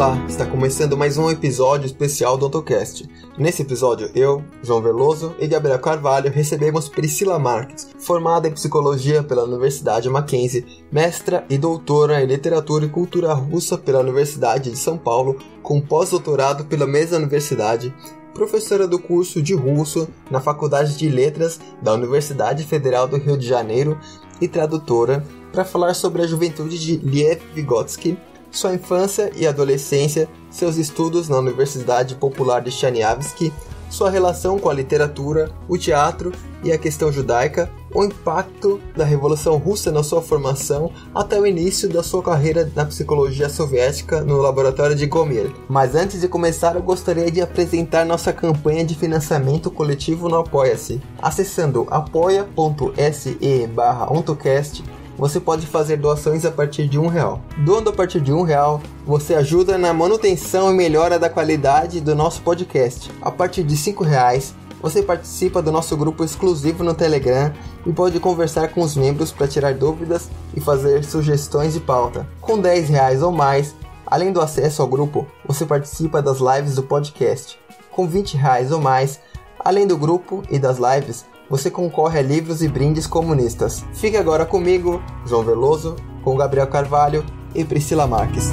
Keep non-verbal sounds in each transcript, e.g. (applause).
Olá, está começando mais um episódio especial do AutoCast. Nesse episódio, eu, João Veloso e Gabriel Carvalho recebemos Priscila Marques, formada em Psicologia pela Universidade Mackenzie, mestra e doutora em Literatura e Cultura Russa pela Universidade de São Paulo, com pós-doutorado pela mesma universidade, professora do curso de Russo na Faculdade de Letras da Universidade Federal do Rio de Janeiro e tradutora, para falar sobre a juventude de Liev Vygotsky sua infância e adolescência, seus estudos na Universidade Popular de Chaniavsky, sua relação com a literatura, o teatro e a questão judaica, o impacto da Revolução Russa na sua formação até o início da sua carreira na psicologia soviética no laboratório de Gomir. Mas antes de começar, eu gostaria de apresentar nossa campanha de financiamento coletivo no Apoia-se. Acessando apoia.se barra você pode fazer doações a partir de um real. Doando a partir de um real, você ajuda na manutenção e melhora da qualidade do nosso podcast. A partir de cinco reais, você participa do nosso grupo exclusivo no Telegram e pode conversar com os membros para tirar dúvidas e fazer sugestões de pauta. Com 10 reais ou mais, além do acesso ao grupo, você participa das lives do podcast. Com 20 reais ou mais, além do grupo e das lives, você concorre a livros e brindes comunistas. Fique agora comigo, João Veloso, com Gabriel Carvalho e Priscila Marques.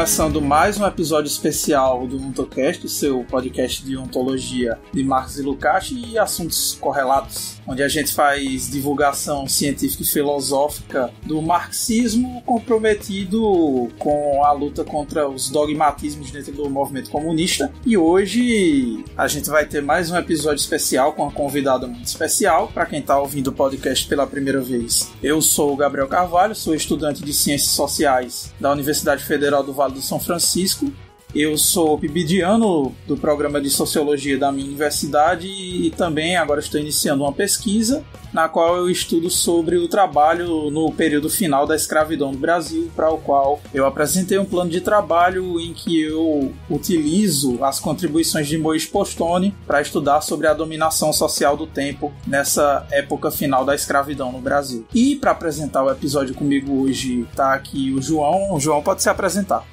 Começando mais um episódio especial do Ontocast, seu podcast de ontologia de Marx e Lukács e assuntos correlatos, onde a gente faz divulgação científica e filosófica do marxismo comprometido com a luta contra os dogmatismos dentro do movimento comunista. E hoje a gente vai ter mais um episódio especial com uma convidada muito especial para quem está ouvindo o podcast pela primeira vez. Eu sou o Gabriel Carvalho, sou estudante de Ciências Sociais da Universidade Federal do Vale do são Francisco. Eu sou pibidiano do programa de Sociologia da minha universidade e também agora estou iniciando uma pesquisa na qual eu estudo sobre o trabalho no período final da escravidão no Brasil, para o qual eu apresentei um plano de trabalho em que eu utilizo as contribuições de Mois Postone para estudar sobre a dominação social do tempo nessa época final da escravidão no Brasil. E para apresentar o episódio comigo hoje está aqui o João. O João pode se apresentar.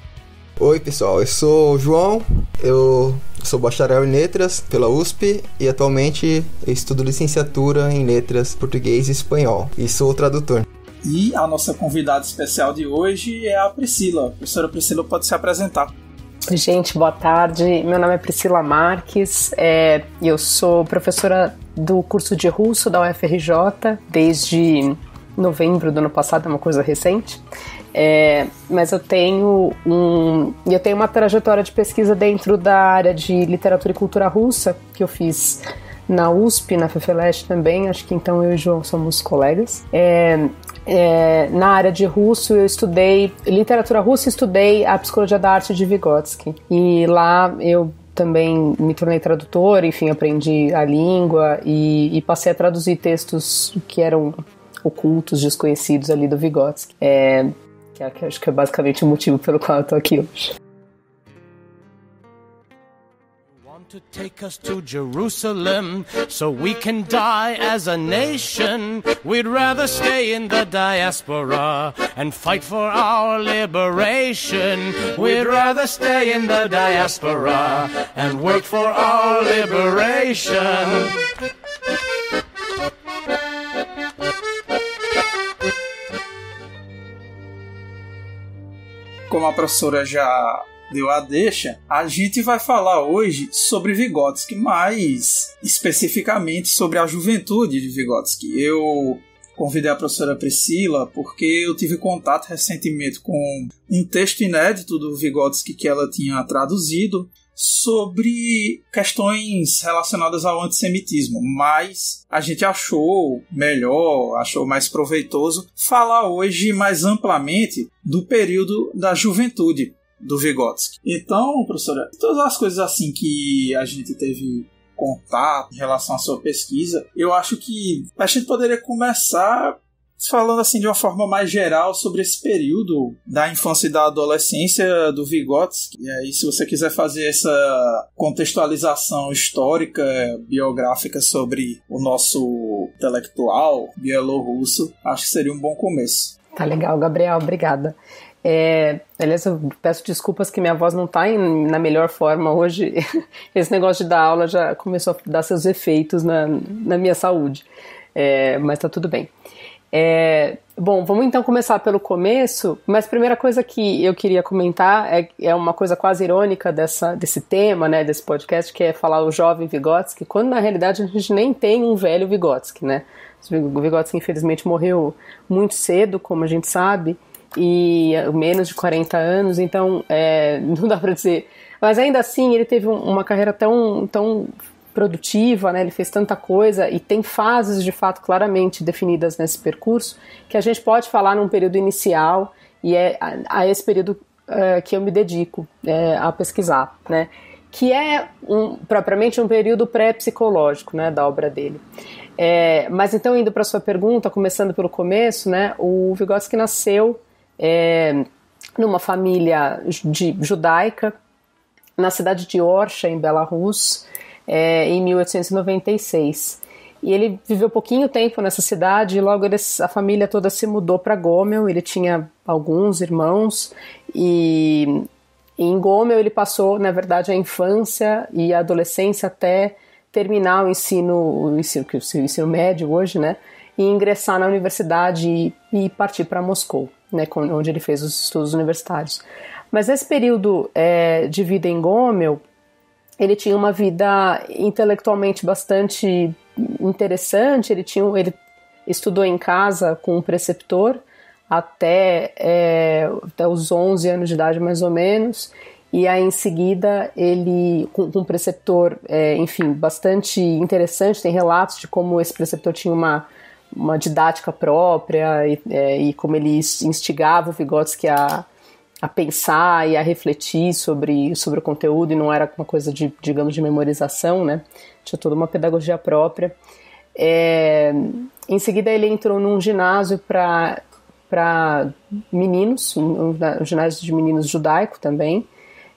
Oi pessoal, eu sou o João, eu sou bacharel em letras pela USP e atualmente estudo licenciatura em letras português e espanhol e sou tradutor. E a nossa convidada especial de hoje é a Priscila. A professora Priscila pode se apresentar. Gente, boa tarde. Meu nome é Priscila Marques. É, eu sou professora do curso de russo da UFRJ desde novembro do ano passado, é uma coisa recente. É, mas eu tenho um, eu tenho uma trajetória de pesquisa dentro da área de literatura e cultura russa que eu fiz na USP, na FEFELESH também, acho que então eu e o João somos colegas. É, é, na área de russo eu estudei literatura russa, estudei a psicologia da arte de Vygotsky e lá eu também me tornei tradutor, enfim, aprendi a língua e, e passei a traduzir textos que eram ocultos, desconhecidos ali do Vygotsky. É, que, acho que é basicamente o motivo pelo qual eu tô aqui hoje. to take us to Jerusalem so we can die as a nation. We'd rather stay in the diaspora and fight for our liberation. We'd rather stay in the diaspora and work for our liberation. Como a professora já deu a deixa, a gente vai falar hoje sobre Vygotsky, mais especificamente sobre a juventude de Vygotsky. Eu convidei a professora Priscila porque eu tive contato recentemente com um texto inédito do Vygotsky que ela tinha traduzido sobre questões relacionadas ao antissemitismo, mas a gente achou melhor, achou mais proveitoso falar hoje mais amplamente do período da juventude do Vygotsky. Então, professora, todas as coisas assim que a gente teve contato em relação à sua pesquisa, eu acho que a gente poderia começar Falando assim de uma forma mais geral sobre esse período da infância e da adolescência do Vygotsky, e aí se você quiser fazer essa contextualização histórica, biográfica sobre o nosso intelectual bielorrusso, acho que seria um bom começo. Tá legal, Gabriel, obrigada. É, aliás, eu peço desculpas que minha voz não está na melhor forma hoje. (laughs) Esse negócio de dar aula já começou a dar seus efeitos na, na minha saúde, é, mas está tudo bem. É, bom, vamos então começar pelo começo, mas a primeira coisa que eu queria comentar é, é uma coisa quase irônica dessa, desse tema, né, desse podcast, que é falar o jovem Vygotsky, quando na realidade a gente nem tem um velho Vygotsky, né? O Vygotsky infelizmente morreu muito cedo, como a gente sabe, e menos de 40 anos, então é, (laughs) não dá para dizer. Mas ainda assim, ele teve uma carreira tão, tão produtiva, né? ele fez tanta coisa e tem fases de fato claramente definidas nesse percurso que a gente pode falar num período inicial e é a, a esse período uh, que eu me dedico é, a pesquisar, né? que é um, propriamente um período pré-psicológico né, da obra dele. É, mas então, indo para sua pergunta, começando pelo começo, né, o Vygotsky nasceu é, numa família de, judaica na cidade de Orsha, em Belarus, é, em 1896. E ele viveu pouquinho tempo nessa cidade e logo a família toda se mudou para Gomel. Ele tinha alguns irmãos e, e em Gomel ele passou, na verdade, a infância e a adolescência até terminar o ensino, o ensino, o ensino médio hoje, né? E ingressar na universidade e, e partir para Moscou né, onde ele fez os estudos universitários. Mas nesse período é, de vida em Gomel, ele tinha uma vida intelectualmente bastante interessante. Ele tinha, ele estudou em casa com um preceptor até, é, até os 11 anos de idade, mais ou menos. E aí, em seguida, ele, com, com um preceptor, é, enfim, bastante interessante. Tem relatos de como esse preceptor tinha uma uma didática própria e, é, e como ele instigava o Vygotsky a, a pensar e a refletir sobre, sobre o conteúdo e não era uma coisa de, digamos, de memorização, né? Tinha toda uma pedagogia própria. É, em seguida ele entrou num ginásio para para meninos, um, um, ginásio de meninos judaico também,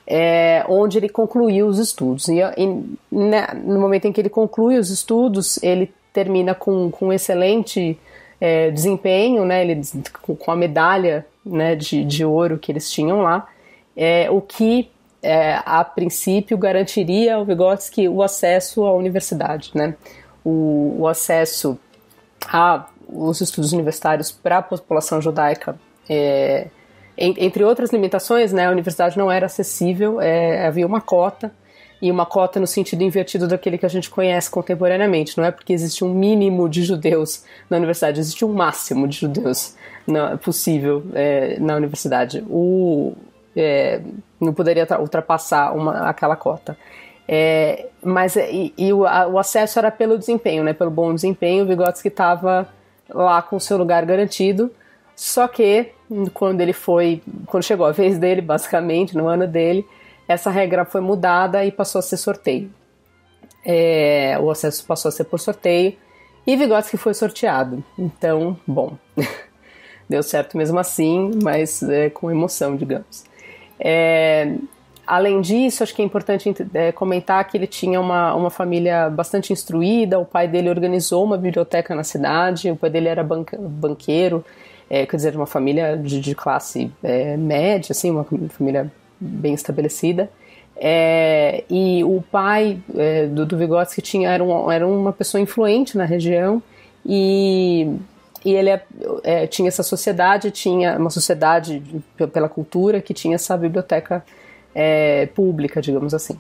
é, onde ele concluiu os estudos. E, e né, no momento em que ele conclui os estudos, ele termina com, com excelente é, desempenho, né, ele, com a medalha né, de, de ouro que eles tinham lá, é, o que é, a princípio garantiria ao Vygotsky o acesso à universidade, né, o, o acesso a os estudos universitários para a população judaica é, entre outras limitações, né, a universidade não era acessível, é, havia uma cota e uma cota no sentido invertido daquele que a gente conhece contemporaneamente. Não é porque existe um mínimo de judeus na universidade, existe um máximo de judeus na, possível é, na universidade. O, é, não poderia ultrapassar uma, aquela cota. É, mas e, e o, a, o, acesso era pelo desempenho, né, pelo bom desempenho. O Vygotsky estava lá com seu lugar garantido. Só que quando ele foi, quando chegou a vez dele, basicamente no ano dele, essa regra foi mudada e passou a ser sorteio. É, o acesso passou a ser por sorteio e Vygotsky foi sorteado. Então, bom, (laughs) deu certo mesmo assim, mas é, com emoção, digamos. É, além disso, acho que é importante é, comentar que ele tinha uma, uma família bastante instruída, o pai dele organizou uma biblioteca na cidade, o pai dele era banca, banqueiro, é, quer dizer, uma família de, de classe é, média, assim, uma família bem estabelecida. É, e o pai é, do, do Vygotsky tinha, era, um, era uma pessoa influente na região e, e ele é, é, tinha essa sociedade, tinha uma sociedade pela cultura que tinha essa biblioteca é, pública, digamos assim.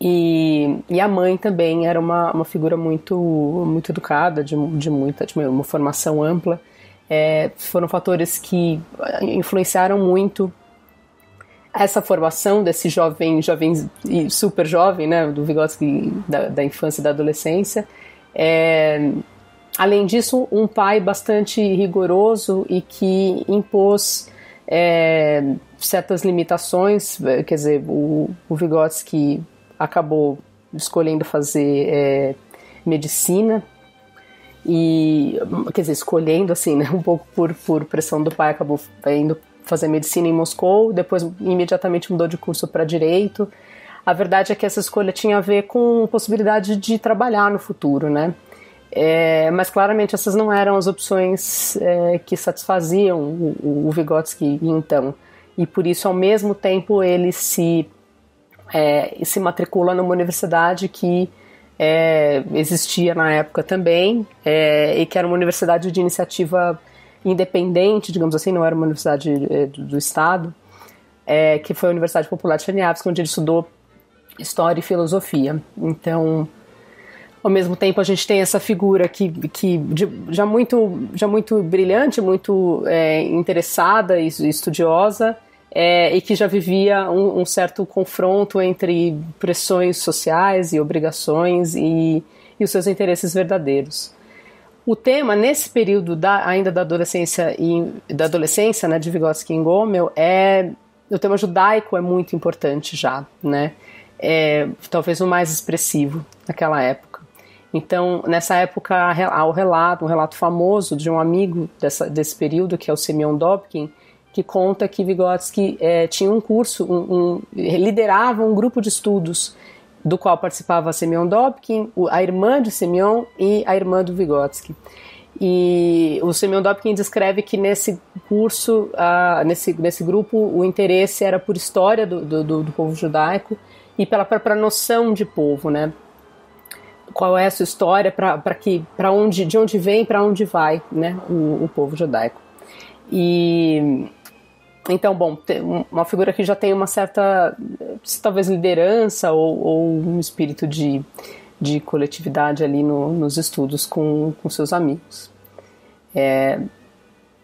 E, e, a mãe também era uma, uma figura muito, muito educada, de, de muita de uma formação ampla. É, foram fatores que influenciaram muito essa formação desse jovem, jovem e super jovem, né, do Vygotsky da, da infância e da adolescência. É, além disso, um pai bastante rigoroso e que impôs é, certas limitações, quer dizer, o, o Vygotsky acabou escolhendo fazer é, medicina e quer dizer, escolhendo assim, né, (laughs) um pouco por, por pressão do pai, acabou indo fazer medicina em Moscou, depois imediatamente mudou de curso para direito. A verdade é que essa escolha tinha a ver com possibilidade de trabalhar no futuro, né? É, mas claramente essas não eram as opções é, que satisfaziam o, o Vygotsky então. E por isso, ao mesmo tempo, ele se, é, se matricula numa universidade que é, existia na época também, é, e que era uma universidade de iniciativa independente, digamos assim, não era uma universidade é, do, do, Estado, que foi a Universidade Popular de Chernivtsi, onde ele estudou História e Filosofia. Então, ao mesmo tempo, a gente tem essa figura que, que já, muito, já muito brilhante, muito é, interessada e estudiosa, é, e que já vivia um, um, certo confronto entre pressões sociais e obrigações e, e os seus interesses verdadeiros. O tema nesse período da, ainda da adolescência e da adolescência, né, de Vygotsky e Gomel, é o tema judaico é muito importante já, né? É, talvez o mais expressivo naquela época. Então, nessa época, há o relato, um relato famoso de um amigo dessa, desse período, que é o Semyon Dobkin, que conta que Vygotsky é, tinha um curso, um, um, liderava um grupo de estudos do qual participava Semyon Dobkin, a irmã de Semyon e a irmã do Vygotsky. E o Semyon Dobkin descreve que nesse curso, uh, nesse, nesse grupo, o interesse era por história do, do, do povo judaico e pela própria noção de povo, né? Qual é a sua história, para que, para onde, de onde vem, para onde vai, né? O, o povo judaico. E então, bom, uma figura que já tem uma certa, talvez, liderança ou, ou um espírito de, de coletividade ali no, nos estudos com, com seus amigos. É,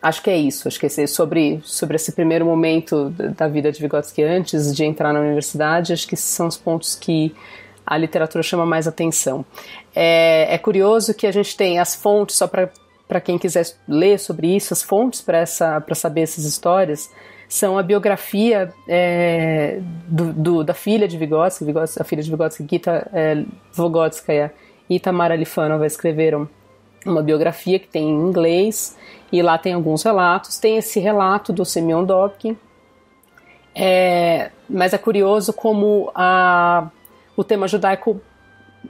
acho que é isso, acho que esse, sobre, sobre esse primeiro momento da vida de Vygotsky antes de entrar na universidade, acho que esses são os pontos que a literatura chama mais atenção. É, é curioso que a gente tem as fontes, só para quem quiser ler sobre isso, as fontes para saber essas histórias são a biografia é, do, do, da filha de Vygotsky, Vygotsky, a filha de Vygotsky, Gita é, Vogotskaya e Tamara Lifanova escreveram uma biografia que tem em inglês e lá tem alguns relatos. Tem esse relato do Semyon Dobkin, é, mas é curioso como a, o tema judaico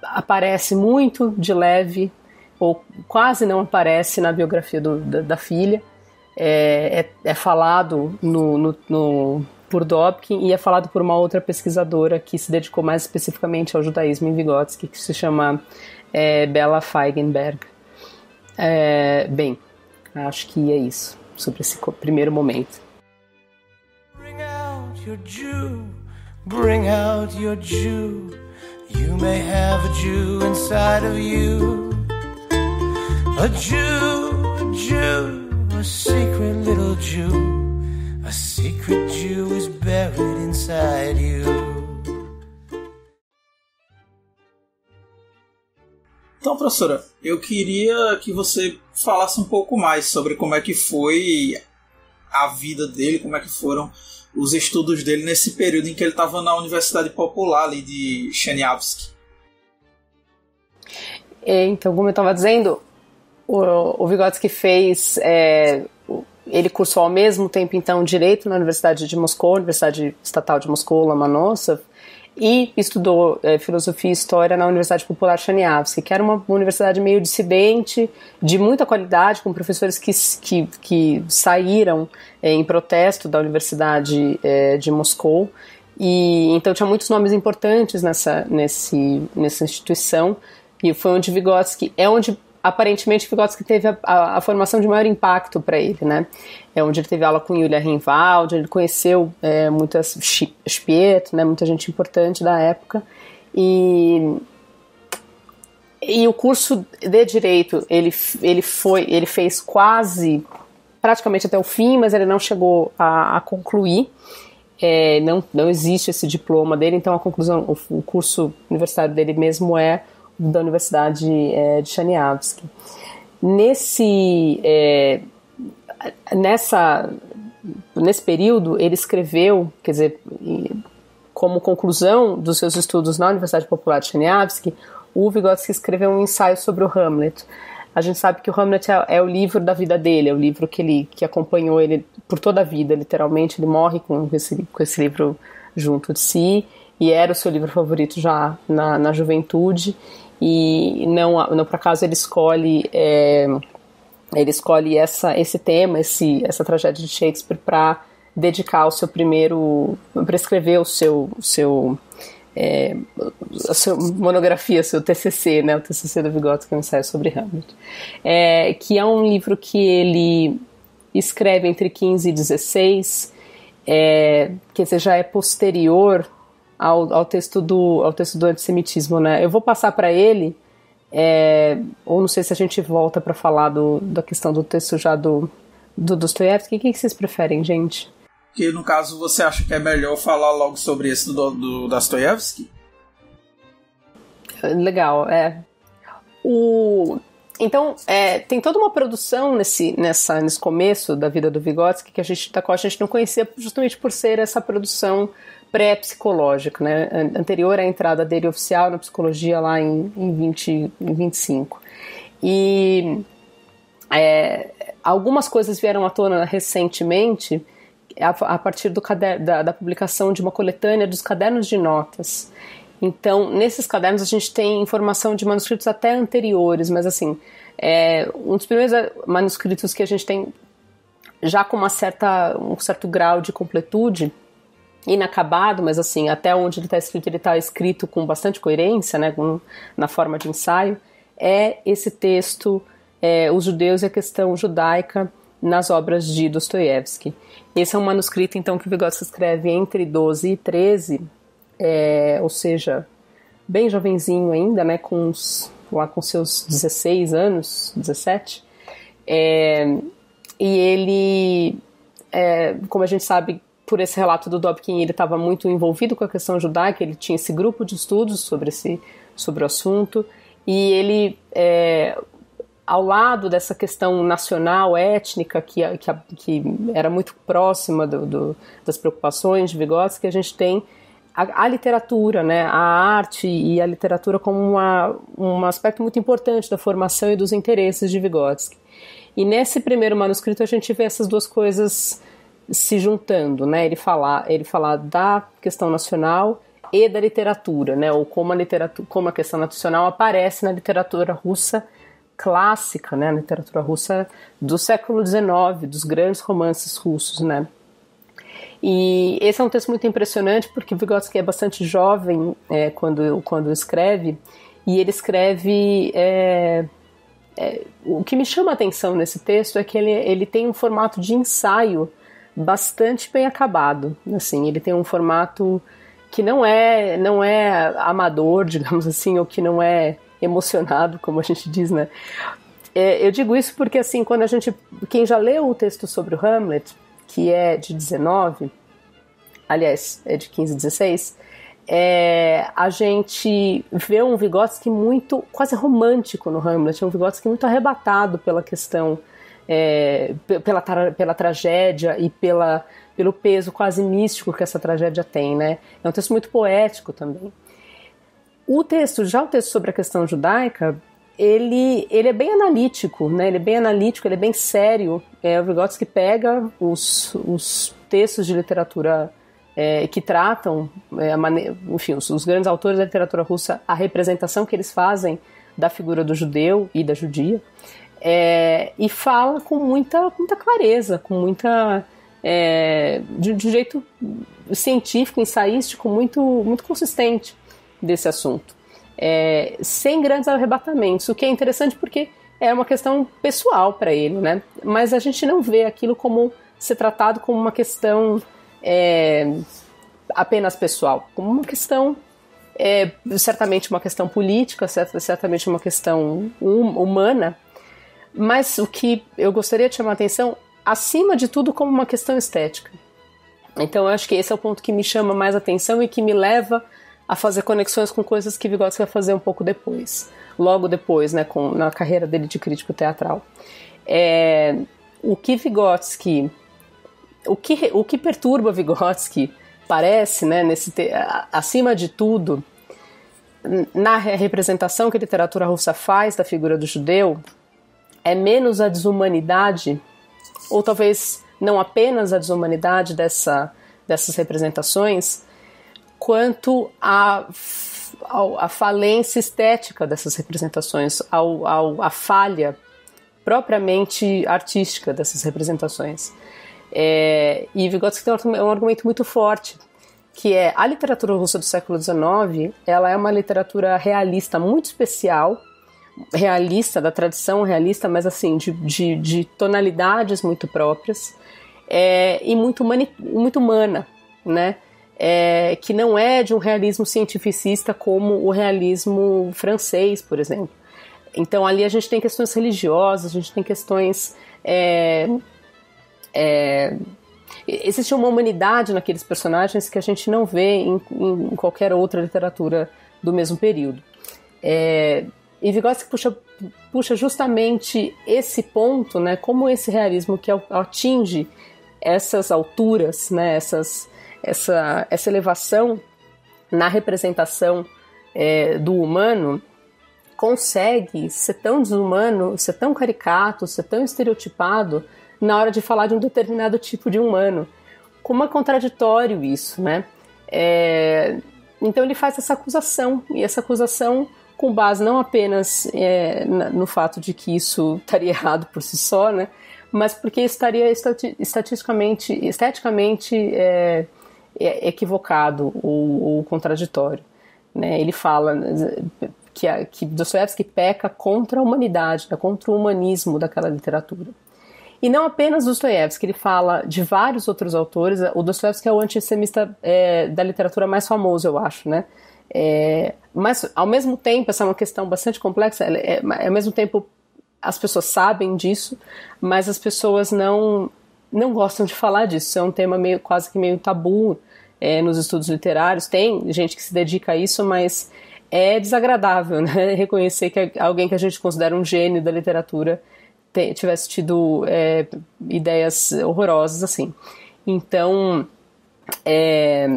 aparece muito de leve ou quase não aparece na biografia do, da, da, filha. É, é, é falado no, no, no, por Dobkin e é falado por uma outra pesquisadora que se dedicou mais especificamente ao judaísmo em Vygotsky, que se chama é, Bella Feigenberg. É, bem, acho que é isso sobre esse primeiro momento. Bring out your Jew, bring out your Jew. You may have a Jew inside of you. A Jew, a Jew, a secret little Jew. A secret Jew is buried inside you. Então, professora, eu queria que você falasse um pouco mais sobre como é que foi a vida dele, como é que foram os estudos dele nesse período em que ele estava na Universidade Popular ali de Chelyabinsk. É, então, como eu estava dizendo, o, o Vygotsky fez. É, ele cursou ao mesmo tempo, então, Direito na Universidade de Moscou, Universidade Estatal de Moscou, Lomonosov, e estudou é, Filosofia e História na Universidade Popular Chaniavski, que era uma universidade meio dissidente, de muita qualidade, com professores que, que, que saíram é, em protesto da Universidade é, de Moscou. E, então tinha muitos nomes importantes nessa, nesse, nessa instituição, e foi onde Vygotsky, é onde aparentemente Vygotsky teve a, a, a, formação de maior impacto para ele, né? É onde ele teve aula com Julia Rinwald, ele conheceu é, muitas Spieto, né? Muita gente importante da época e e o curso de direito ele ele foi ele fez quase praticamente até o fim, mas ele não chegou a, a concluir. É, não, não existe esse diploma dele, então a conclusão, o, o curso universitário dele mesmo é da Universidade é, de Chaniavski. Nesse, é, nessa, nesse período, ele escreveu, quer dizer, como conclusão dos seus estudos na Universidade Popular de Chaniavski, o Vygotsky escreveu um ensaio sobre o Hamlet. a gente sabe que o Hamlet é, é, o livro da vida dele, é o livro que ele que acompanhou ele por toda a vida, literalmente. Ele morre com esse, com esse livro junto de si e era o seu livro favorito já na, na juventude. E não, não por acaso ele escolhe é, ele escolhe essa, esse tema, esse, essa tragédia de Shakespeare para dedicar o seu primeiro, para escrever o seu, seu é, a sua monografia, seu TCC, né, o TCC do Vygotsky, que é um ensaio sobre Hamlet, é, que é um livro que ele escreve entre 15 e 16, é, que já é posterior ao, ao, texto do, ao texto do antissemitismo. Né? Eu vou passar para ele, é, ou não sei se a gente volta para falar do, da questão do texto já do, do Dostoiévski. O que, que vocês preferem, gente? Que no caso você acha que é melhor falar logo sobre esse do, do Dostoiévski? Legal, é. O, então, é, tem toda uma produção nesse, nessa, nesse começo da vida do Vygotsky que a gente, da qual a gente não conhecia justamente por ser essa produção pré-psicológica, né? anterior à entrada dele oficial na psicologia lá em, em, 20, em 25. E é, algumas coisas vieram à tona recentemente a, a partir do da, da, publicação de uma coletânea dos cadernos de notas. Então, nesses cadernos a gente tem informação de manuscritos até anteriores, mas assim, é, um dos primeiros manuscritos que a gente tem já com uma certa, um certo grau de completude, inacabado, mas assim, até onde ele está escrito, ele está escrito com bastante coerência, né, com, na forma de ensaio, é esse texto, é, Os Judeus e a Questão Judaica, nas obras de Dostoiévski. Esse é um manuscrito, então, que Vygotsky escreve entre 12 e 13, é, ou seja, bem jovenzinho ainda, né, com, uns, lá com seus 16 anos, 17. É, e ele, é, como a gente sabe, por esse relato do Dobkin, ele estava muito envolvido com a questão judaica, ele tinha esse grupo de estudos sobre, esse, sobre o assunto, e ele é, ao lado dessa questão nacional, étnica, que, que, que era muito próxima do, do, das preocupações de Vygotsky, a gente tem a, a, literatura, né, a arte e a literatura como uma, um aspecto muito importante da formação e dos interesses de Vygotsky. E nesse primeiro manuscrito a gente vê essas duas coisas se juntando, né? Ele falar, ele falar da questão nacional e da literatura, né? Ou como a literatura, como a questão nacional aparece na literatura russa clássica, né, na literatura russa do século XIX, dos grandes romances russos, né. E esse é um texto muito impressionante porque Vygotsky é bastante jovem é, quando, quando escreve, e ele escreve. É, é, o que me chama a atenção nesse texto é que ele, ele tem um formato de ensaio bastante bem acabado. Assim, ele tem um formato que não é não é amador, (laughs) digamos assim, ou que não é emocionado, como a gente diz, né? É, eu digo isso porque, assim, quando a gente. Quem já leu o texto sobre o Hamlet, que é de 19, aliás, é de 15 16, é, a gente vê um Vygotsky muito, quase romântico no Hamlet, um Vygotsky muito arrebatado pela questão, é, pela, pela tragédia e pela, pelo peso quase místico que essa tragédia tem, né? É um texto muito poético também. O texto, já o texto sobre a questão judaica, ele, ele é bem analítico, né? Ele é bem analítico, ele é bem sério. É o Vygotsky pega os, os textos de literatura é, que tratam, é, maneira, enfim, os, os, grandes autores da literatura russa, a representação que eles fazem da figura do judeu e da judia, é, e fala com muita, muita clareza, com muita é, de, de um jeito científico, ensaístico, muito, muito consistente desse assunto, é, sem grandes arrebatamentos, o que é interessante porque é uma questão pessoal para ele, né? Mas a gente não vê aquilo como ser tratado como uma questão é, apenas pessoal, como uma questão é, certamente uma questão política, certamente uma questão hum, humana, mas o que eu gostaria de chamar a atenção, acima de tudo, como uma questão estética. Então, eu acho que esse é o ponto que me chama mais atenção e que me leva a fazer conexões com coisas que Vygotsky vai fazer um pouco depois, logo depois, né, com, na carreira dele de crítico teatral. É, o que Vygotsky, o que, o que perturba Vygotsky, parece, né, nesse acima de tudo, na representação que a literatura russa faz da figura do judeu, é menos a desumanidade, ou talvez não apenas a desumanidade dessa, dessas representações, quanto a, a, a falência estética dessas representações, ao, ao, a falha propriamente artística dessas representações. É, e Vygotsky tem um argumento muito forte, que é a literatura russa do século XIX, ela é uma literatura realista muito especial, realista, da tradição realista, mas assim, de, de, de tonalidades muito próprias, é, e muito, mani, muito humana, né? É, que não é de um realismo cientificista como o realismo francês, por exemplo. Então ali a gente tem questões religiosas, a gente tem questões. É, é, existe uma humanidade naqueles personagens que a gente não vê em, em qualquer outra literatura do mesmo período. É, e Vygotsky puxa, puxa justamente esse ponto, né, como esse realismo que atinge essas alturas, né, essas, essa, essa elevação na representação é, do humano, consegue ser tão desumano, ser tão caricato, ser tão estereotipado na hora de falar de um determinado tipo de humano. Como é contraditório isso, né? É, então ele faz essa acusação, e essa acusação com base não apenas é, no fato de que isso estaria (laughs) errado por si só, né? Mas porque estaria estatisticamente, esteticamente é, é, equivocado ou, ou contraditório. Né? Ele fala que, a, que Dostoiévski peca contra a humanidade, né, contra o humanismo daquela literatura. E não apenas Dostoiévski, ele fala de vários outros autores. O Dostoiévski é o antissemita é, da literatura mais famoso, eu acho, né? É, mas, ao mesmo tempo, essa é uma questão bastante complexa, é, é, ao mesmo tempo as pessoas sabem disso, mas as pessoas não, não gostam de falar disso. É um tema meio, quase que meio tabu é, nos estudos literários. Tem gente que se dedica a isso, mas é desagradável, (laughs) né? Reconhecer que alguém que a gente considera um gênio da literatura tivesse tido é, ideias horrorosas assim. Então, é,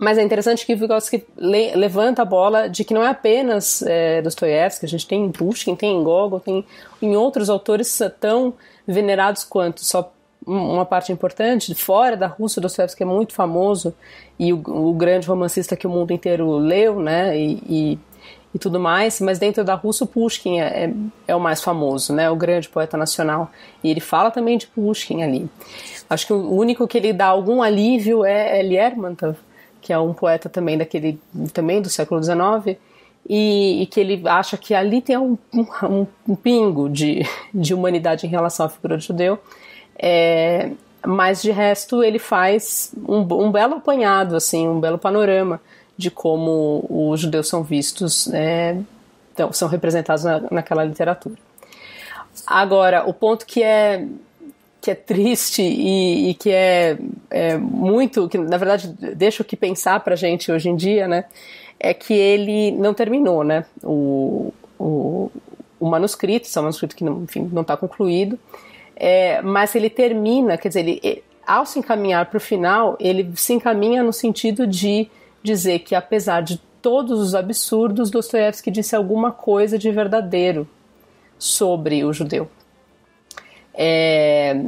mas é interessante que Vygotsky le levanta a bola de que não é apenas é, Dostoiévski, a gente tem em Pushkin, tem em Gogol, tem em outros autores tão venerados quanto, só uma parte importante, fora da Rússia, Dostoiévski é muito famoso e o, o, grande romancista que o mundo inteiro leu, né, e, e, e tudo mais, mas dentro da Rússia o Pushkin é, é, é, o mais famoso, né, o grande poeta nacional, e ele fala também de Pushkin ali. Acho que o único que ele dá algum alívio é, é Lermontov, que é um poeta também daquele, também do século XIX, e, e, que ele acha que ali tem um, um, um, pingo de, (laughs) de humanidade em relação à figura do judeu, é, mas de resto ele faz um, um, belo apanhado, assim, um belo panorama de como os judeus são vistos, é, então, são representados na, naquela literatura. Agora, o ponto que é que é triste e, e que é, é, muito, que na verdade deixa o que pensar para gente hoje em dia, né? É que ele não terminou, né? O, o, o manuscrito, esse é um manuscrito que não, enfim, não está concluído, é, mas ele termina, quer dizer, ele, ao se encaminhar para o final, ele se encaminha no sentido de dizer que, apesar de todos os absurdos, Dostoiévski disse alguma coisa de verdadeiro sobre o judeu. É,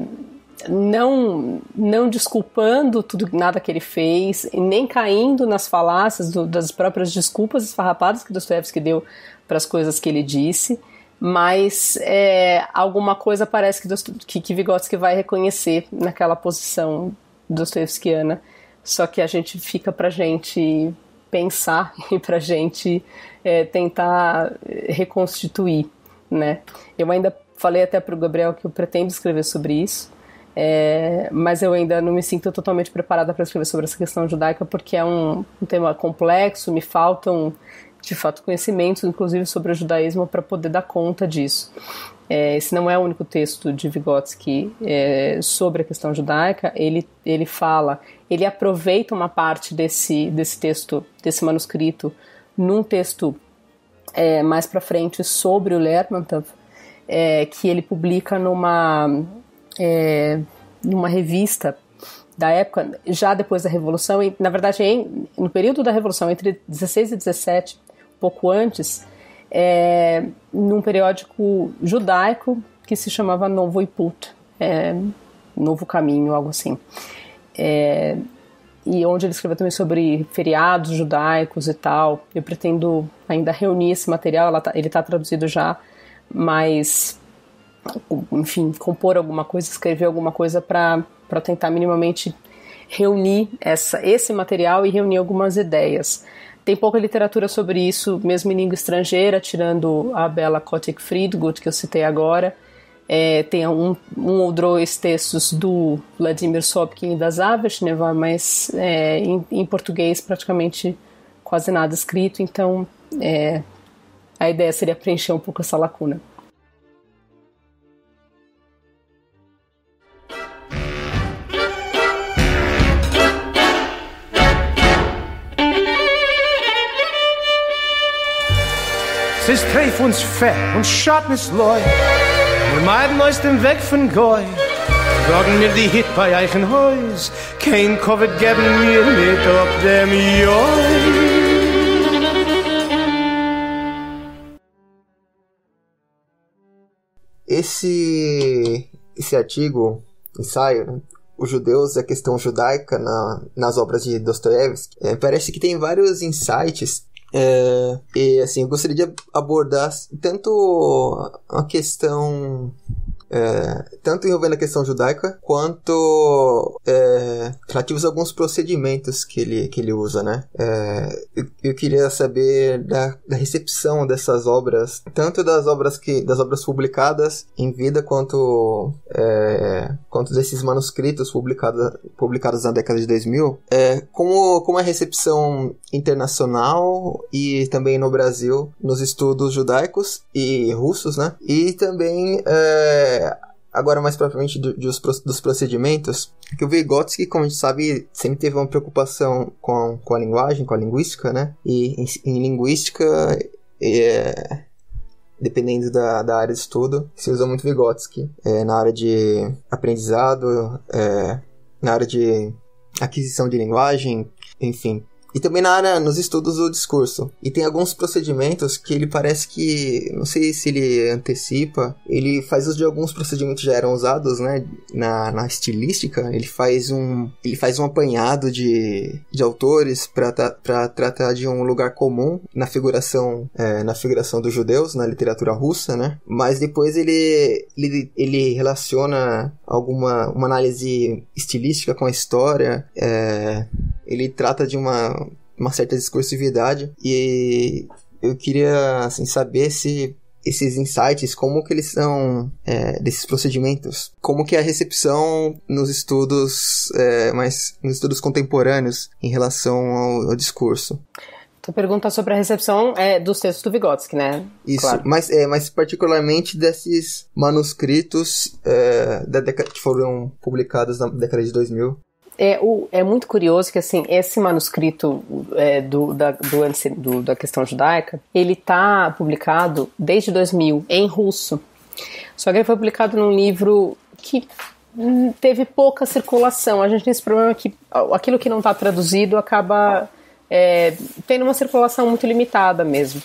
não não desculpando tudo nada que ele fez e nem caindo nas falácias do, das próprias desculpas esfarrapadas que Dostoiévski deu para as coisas que ele disse mas é, alguma coisa parece que, que, que Vygotsky vai reconhecer naquela posição dostoevskiana, só que a gente fica para gente pensar (laughs) e para gente é, tentar reconstituir, né? Eu ainda falei até para o Gabriel que eu pretendo escrever sobre isso, é, mas eu ainda não me sinto totalmente preparada para escrever sobre essa questão judaica porque é um, um tema complexo, me faltam de fato conhecimentos, inclusive sobre o judaísmo, para poder dar conta disso. É, esse não é o único texto de Vygotsky é, sobre a questão judaica. Ele, ele fala, ele aproveita uma parte desse, desse texto, desse manuscrito, num texto é, mais para frente sobre o Lermontov, é, que ele publica numa, é, numa revista da época, já depois da Revolução, e na verdade em, no período da Revolução, entre 16 e 17, pouco antes, é, num periódico judaico que se chamava Novo Iput, é, Novo Caminho, algo assim. É, e onde ele escreveu também sobre feriados judaicos e tal. Eu pretendo ainda reunir esse material, tá, ele está traduzido já, mas, enfim, compor alguma coisa, escrever alguma coisa para tentar minimamente reunir essa, esse material e reunir algumas ideias. Tem pouca literatura sobre isso, mesmo em língua estrangeira, tirando a Bela Kotick Friedgut, que eu citei agora. É, tem um, um ou dois textos do Vladimir Sopkin e da Zaveshneva, mas é, em, em, português praticamente quase nada escrito, então é, a ideia seria preencher um pouco essa lacuna. Es treff uns fett und schatnes loi. Wir meiden aus dem Weg von Goy. Sagen mir die Hit bei eichen Häus. Kein Covid geben mir mit ob dem Joi. Esse, esse artigo, ensaio, né? os judeus e a questão judaica na, nas obras de Dostoiévski, é, parece que tem vários insights é, e assim, eu gostaria de abordar tanto a questão é, tanto envolvendo a questão judaica quanto é, relativos a alguns procedimentos que ele, que ele usa, né? É, eu, eu, queria saber da, da, recepção dessas obras, tanto das obras que das obras publicadas em vida quanto é, quanto desses manuscritos publicados publicados na década de 2000, é, como como é a recepção internacional e também no Brasil nos estudos judaicos e russos, né? E também agora mais propriamente do, dos, dos procedimentos, que o Vygotsky, como a gente sabe, sempre teve uma preocupação com, com a linguagem, com a linguística, né? E em, em linguística, é, dependendo da, da área de estudo, se usa muito Vygotsky. É, na área de aprendizado, é, na área de aquisição de linguagem, enfim, e também na área, nos estudos do discurso. E tem alguns procedimentos que ele parece que, não sei se ele antecipa, ele faz uso de alguns procedimentos que já eram usados, né, na, na estilística. Ele faz um, ele faz um apanhado de, de autores para tratar de um lugar comum na figuração, é, na figuração dos judeus na literatura russa, né? Mas depois ele, ele, ele relaciona alguma uma análise estilística com a história. É, ele trata de uma, uma certa discursividade e eu queria assim, saber se esses insights, como que eles são é, desses procedimentos, como que é a recepção nos estudos, é, mas nos estudos contemporâneos em relação ao, ao discurso. Tu pergunta sobre a recepção é, dos textos do Vygotsky, né? Isso, claro. mas, é, mas particularmente desses manuscritos é, da década, que foram publicados na década de 2000 é, o, é muito curioso que assim esse manuscrito é, do, da, do, do, da questão judaica ele está publicado desde 2000 em russo. Só que ele foi publicado num livro que teve pouca circulação. A gente tem esse problema que aquilo que não está traduzido acaba é, tendo uma circulação muito limitada mesmo.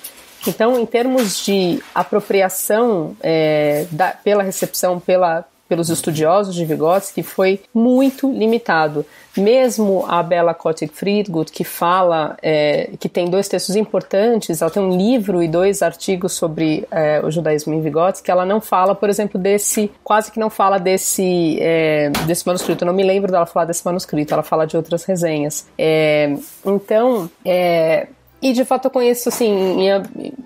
Então, em termos de apropriação é, da, pela recepção, pela, pelos estudiosos de Vygotsky foi muito limitado. Mesmo a Bela Kotick Friedgut, que fala, é, que tem dois textos importantes, ela tem um livro e dois artigos sobre é, o judaísmo em Vygotsky, ela não fala, por exemplo, desse, quase que não fala desse, é, desse manuscrito. Eu não me lembro dela falar desse manuscrito, ela fala de outras resenhas. É, então, é, e de fato eu conheço, assim, em,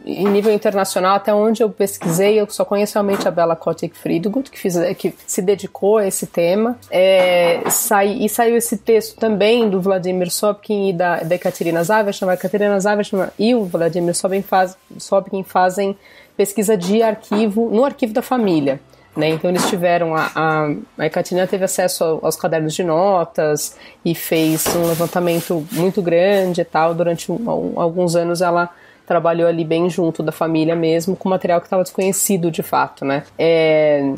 em, nível internacional, até onde eu pesquisei, eu só conheço realmente a Bela Kotick Friedgut, que, fiz, que se dedicou a esse tema. É, sai, e saiu esse texto também do Vladimir Sopkin e da, da Ekaterina Zaveshna. A Ekaterina Zaveshna e o Vladimir Sopkin, faz, Sopkin fazem pesquisa de arquivo, no arquivo da família. Né? Então eles tiveram a, a, teve acesso aos cadernos de notas e fez um levantamento muito grande e tal. Durante um, alguns anos ela trabalhou ali bem junto da família mesmo, com material que estava desconhecido de fato, né? É,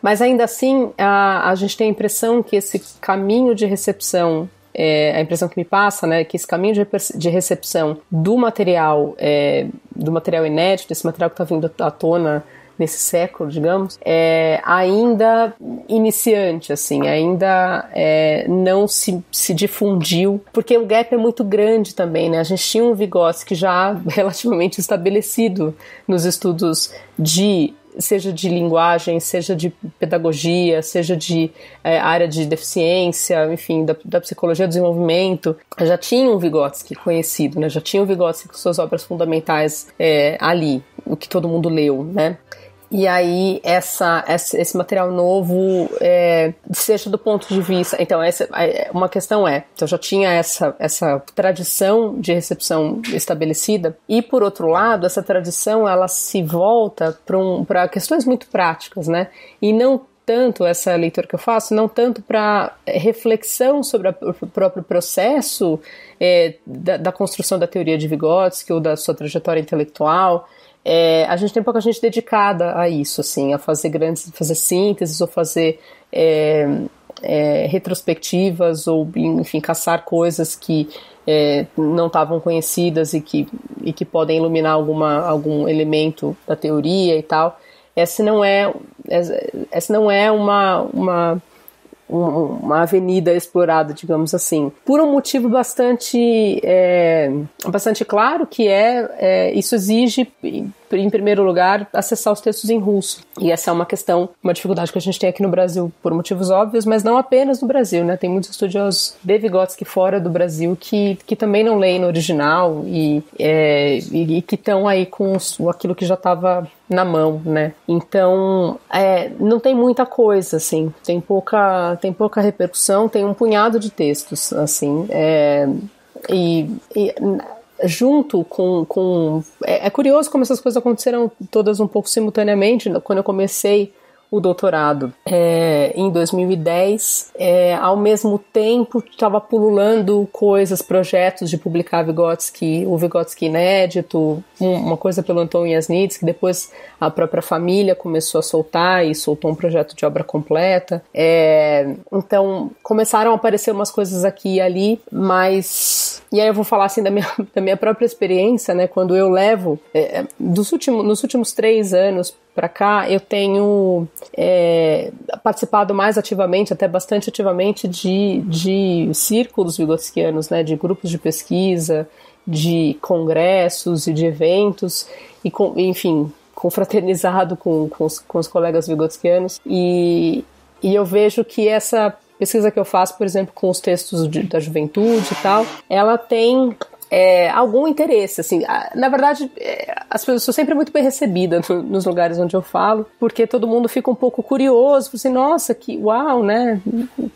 mas ainda assim a, a gente tem a impressão que esse caminho de recepção é, a impressão que me passa, né, que esse caminho de, de recepção do material é, do material inédito, desse material que está vindo à tona nesse século, digamos, é ainda iniciante, assim, ainda é, não se, se difundiu, porque o gap é muito grande também, né? A gente tinha um Vygotsky já (laughs) relativamente estabelecido nos estudos de seja de linguagem, seja de pedagogia, seja de é, área de deficiência, enfim, da, da, psicologia do desenvolvimento, já tinha um Vygotsky conhecido, né? Já tinha um Vygotsky com suas obras fundamentais é, ali, o que todo mundo leu, né? E aí, essa, esse material novo, é, seja do ponto de vista. Então, essa, uma questão é: então já tinha essa, essa tradição de recepção estabelecida, e por outro lado, essa tradição ela se volta para um, questões muito práticas, né? E não tanto essa leitura que eu faço, não tanto para reflexão sobre a, o próprio processo é, da, da, construção da teoria de Vygotsky ou da sua trajetória intelectual, é, a gente tem pouca gente dedicada a isso, assim, a fazer grandes, fazer sínteses ou fazer é, é, retrospectivas ou, enfim, caçar coisas que é, não estavam conhecidas e que, e que podem iluminar alguma, algum elemento da teoria e tal. Essa não é, essa não é uma, uma uma avenida explorada, digamos assim, por um motivo bastante, é, bastante claro, que é, é isso exige em primeiro lugar, acessar os textos em russo. E essa é uma questão, uma dificuldade que a gente tem aqui no Brasil por motivos óbvios, mas não apenas no Brasil, né? Tem muitos estudiosos de Vygotsky fora do Brasil que, que também não leem no original e, é, e, e que estão aí com aquilo que já estava na mão, né? Então, é, não tem muita coisa, assim, tem pouca, tem pouca repercussão, tem um punhado de textos, assim, é, e, e junto com. com é, é, curioso como essas coisas aconteceram todas um pouco simultaneamente. Quando eu comecei o doutorado é, em 2010. É, ao mesmo tempo, estava pululando coisas, projetos de publicar Vygotsky, o Vygotsky inédito, uma coisa pelo Anton Yasnitz, que depois a própria família começou a soltar e soltou um projeto de obra completa. É, então, começaram a aparecer umas coisas aqui e ali, mas... E aí eu vou falar assim da minha, (laughs) da minha própria experiência, né? Quando eu levo, é, dos últimos, nos últimos três anos, para cá, eu tenho é, participado mais ativamente, até bastante ativamente, de, de círculos vigotskianos, né, de grupos de pesquisa, de congressos e de eventos, e com, enfim, confraternizado com, com, os, com os colegas vigotskianos. E, e eu vejo que essa pesquisa que eu faço, por exemplo, com os textos de, da juventude e tal, ela tem é, algum interesse, assim. Na verdade, é, as pessoas são sempre muito bem recebidas no, nos lugares onde eu falo, porque todo mundo fica um pouco curioso, assim, nossa, que uau, né?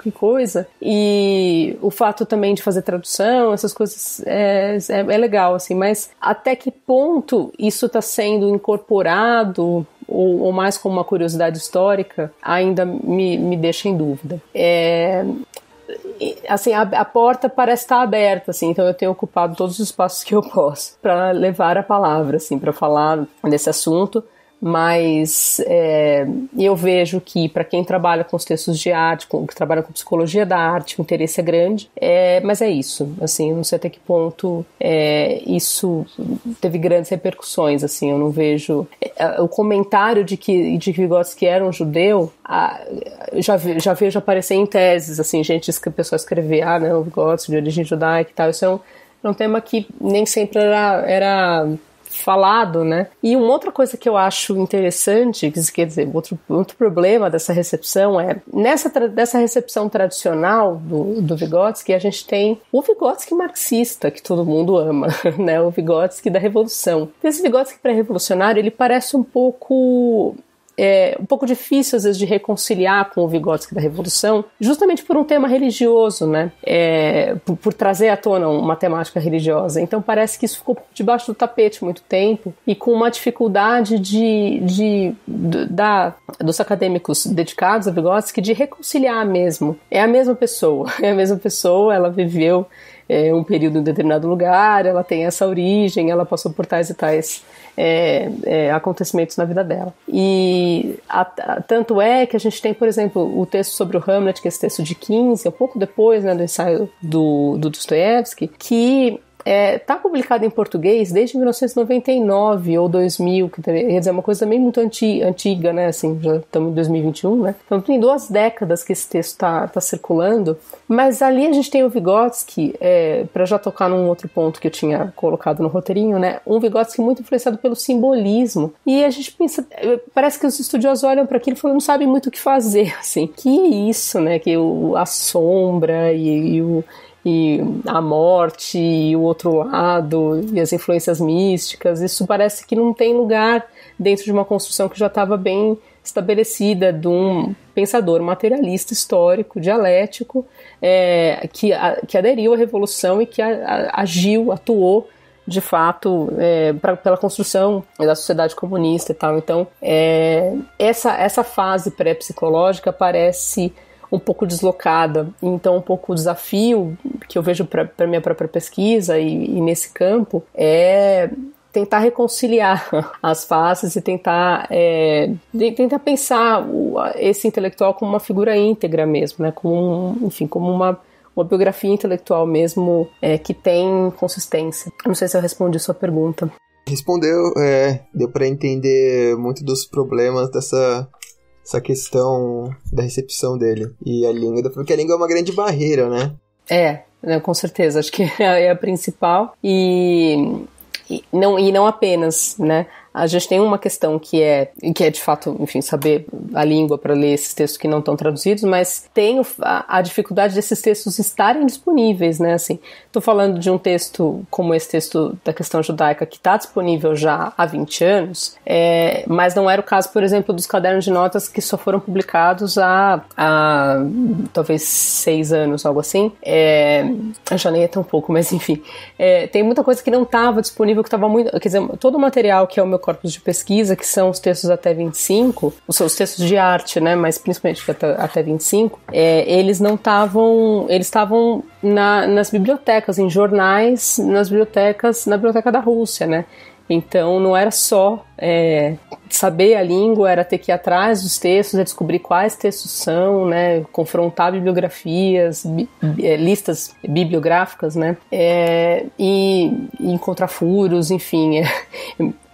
Que coisa. E o fato também de fazer tradução, essas coisas é, é, é legal, assim, mas até que ponto isso está sendo incorporado ou, ou, mais como uma curiosidade histórica, ainda me, me deixa em dúvida. É, assim, a, a, porta parece estar aberta, assim, então eu tenho ocupado todos os espaços que eu posso para levar a palavra, assim, para falar desse assunto mas é, eu vejo que para quem trabalha com os textos de arte, com, que trabalha com psicologia da arte, o interesse é grande, é, mas é isso, assim, não sei até que ponto é, isso teve grandes repercussões, assim, eu não vejo é, o comentário de que de que Vygotsky era um judeu, a, já, já vejo aparecer em teses, assim, gente, que pessoa escrever, ah, não, Vygotsky de origem judaica e tal, isso é um, é um tema que nem sempre era, era falado, né? E uma outra coisa que eu acho interessante, quer dizer, outro, outro problema dessa recepção é, nessa dessa recepção tradicional do, do Vygotsky, a gente tem o Vygotsky marxista, que todo mundo ama, (laughs) né? O Vygotsky da Revolução. Esse Vygotsky pré-revolucionário, ele parece um pouco é um pouco difícil às vezes de reconciliar com o Vygotsky da Revolução, justamente por um tema religioso, né? É, por, por, trazer à tona uma temática religiosa. Então parece que isso ficou debaixo do tapete muito tempo e com uma dificuldade de, de, de da, dos acadêmicos dedicados a Vygotsky de reconciliar mesmo. É a mesma pessoa, (laughs) é a mesma pessoa, ela viveu é, um período em determinado lugar, ela tem essa origem, ela passou por tais e tais é, é, acontecimentos na vida dela. E a, a, tanto é que a gente tem, por exemplo, o texto sobre o Hamlet, que é esse texto de 15, um pouco depois né, do ensaio do, do Dostoevsky, que é, tá publicado em português desde 1999 ou 2000, que quer dizer, é uma coisa também muito anti, antiga, né? Assim, já estamos em 2021, né? Então tem duas décadas que esse texto está tá circulando, mas ali a gente tem o Vygotsky, é, para já tocar num outro ponto que eu tinha colocado no roteirinho, né? Um Vygotsky muito influenciado pelo simbolismo. E a gente pensa, parece que os estudiosos olham para aquilo e falam, não sabem muito o que fazer, (laughs) assim. Que isso, né? Que o, a sombra e, e o e a morte e o outro lado e as influências místicas, isso parece que não tem lugar dentro de uma construção que já estava bem estabelecida de um pensador materialista histórico, dialético, é, que, a, que aderiu à revolução e que a, a, agiu, atuou de fato é, pra, pela construção da sociedade comunista e tal. Então, é, essa, essa fase pré-psicológica parece um pouco deslocada. Então, um pouco o desafio que eu vejo para minha própria pesquisa e, e, nesse campo é tentar reconciliar (laughs) as faces e tentar, é, tentar pensar esse intelectual como uma figura íntegra mesmo, né? como, enfim, como uma, uma biografia intelectual mesmo é, que tem consistência. Não sei se eu respondi a sua pergunta. Respondeu, é, deu para entender muito dos problemas dessa essa questão da recepção dele e a língua, porque a língua é uma grande barreira, né? É, né, com certeza, acho que (laughs) é a principal e, e, não, e não apenas, né? A gente tem uma questão que é, que é de fato, enfim, saber a língua para ler esses textos que não estão traduzidos, mas tem a, a, dificuldade desses textos estarem disponíveis, né? Assim, estou falando de um texto como esse texto da questão judaica que está disponível já há 20 anos, é, mas não era o caso, por exemplo, dos cadernos de notas que só foram publicados há, há talvez seis anos, algo assim. É, já nem é tão pouco, mas enfim, é, tem muita coisa que não estava disponível, que estava muito, quer dizer, todo o material que é o meu corpos de pesquisa, que são os textos até 25, os seus textos de arte, né, mas principalmente até, até 25, é, eles não estavam, eles estavam na, nas bibliotecas, em jornais, nas bibliotecas, na biblioteca da Rússia, né, então não era só é, saber a língua, era ter que ir atrás dos textos, é descobrir quais textos são, né, confrontar bibliografias, bi, é, listas bibliográficas, né, é, e, e, encontrar furos, enfim.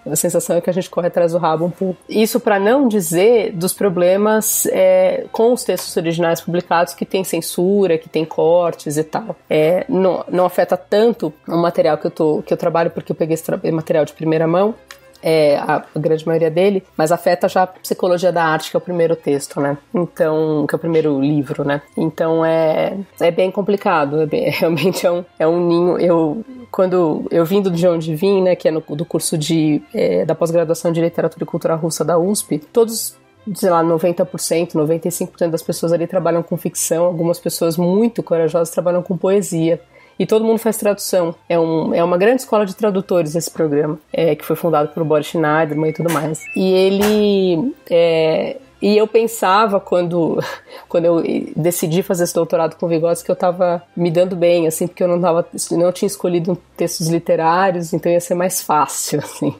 A sensação é que a gente corre atrás do rabo um pouco. Isso para não dizer dos problemas é, com os textos originais publicados que tem censura, que tem cortes e tal. É, não, não afeta tanto o material que eu, tô, que eu trabalho, porque eu peguei esse material de primeira mão, é, a, grande maioria dele, mas afeta já a psicologia da arte, que é o primeiro texto, né? Então, que é o primeiro livro, né? Então é, é bem complicado, é bem, (laughs) realmente é um, é um ninho. Eu, quando eu vim de onde vim, né, que é no, do curso de, é, da pós-graduação de literatura e cultura russa da USP, todos sei lá, 90%, 95% das pessoas ali trabalham com ficção, algumas pessoas muito corajosas trabalham com poesia e todo mundo faz tradução. É, um, é uma grande escola de tradutores esse programa, é, que foi fundado pelo Boris Schneiderman e tudo mais. E ele. É, e eu pensava quando, (laughs) quando eu decidi fazer esse doutorado com Vygotsky que eu estava me dando bem, assim, porque eu não, tava, não tinha escolhido textos literários, então ia ser mais fácil, (laughs) assim.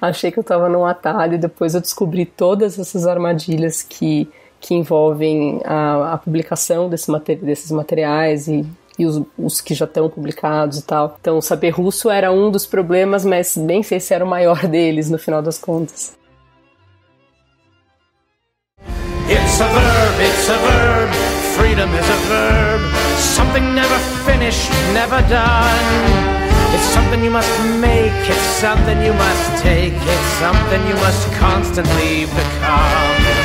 Achei que eu estava num atalho depois eu descobri todas essas armadilhas que, que envolvem a, a publicação desse desses materiais e e os, os que já estão publicados e tal. Então, saber russo era um dos problemas, mas nem sei se era o maior (laughs) deles no final das contas. It's a verb, it's a verb, freedom is a verb, something never finished, never done. It's something you must make, it's something you must take, it's something you must constantly become.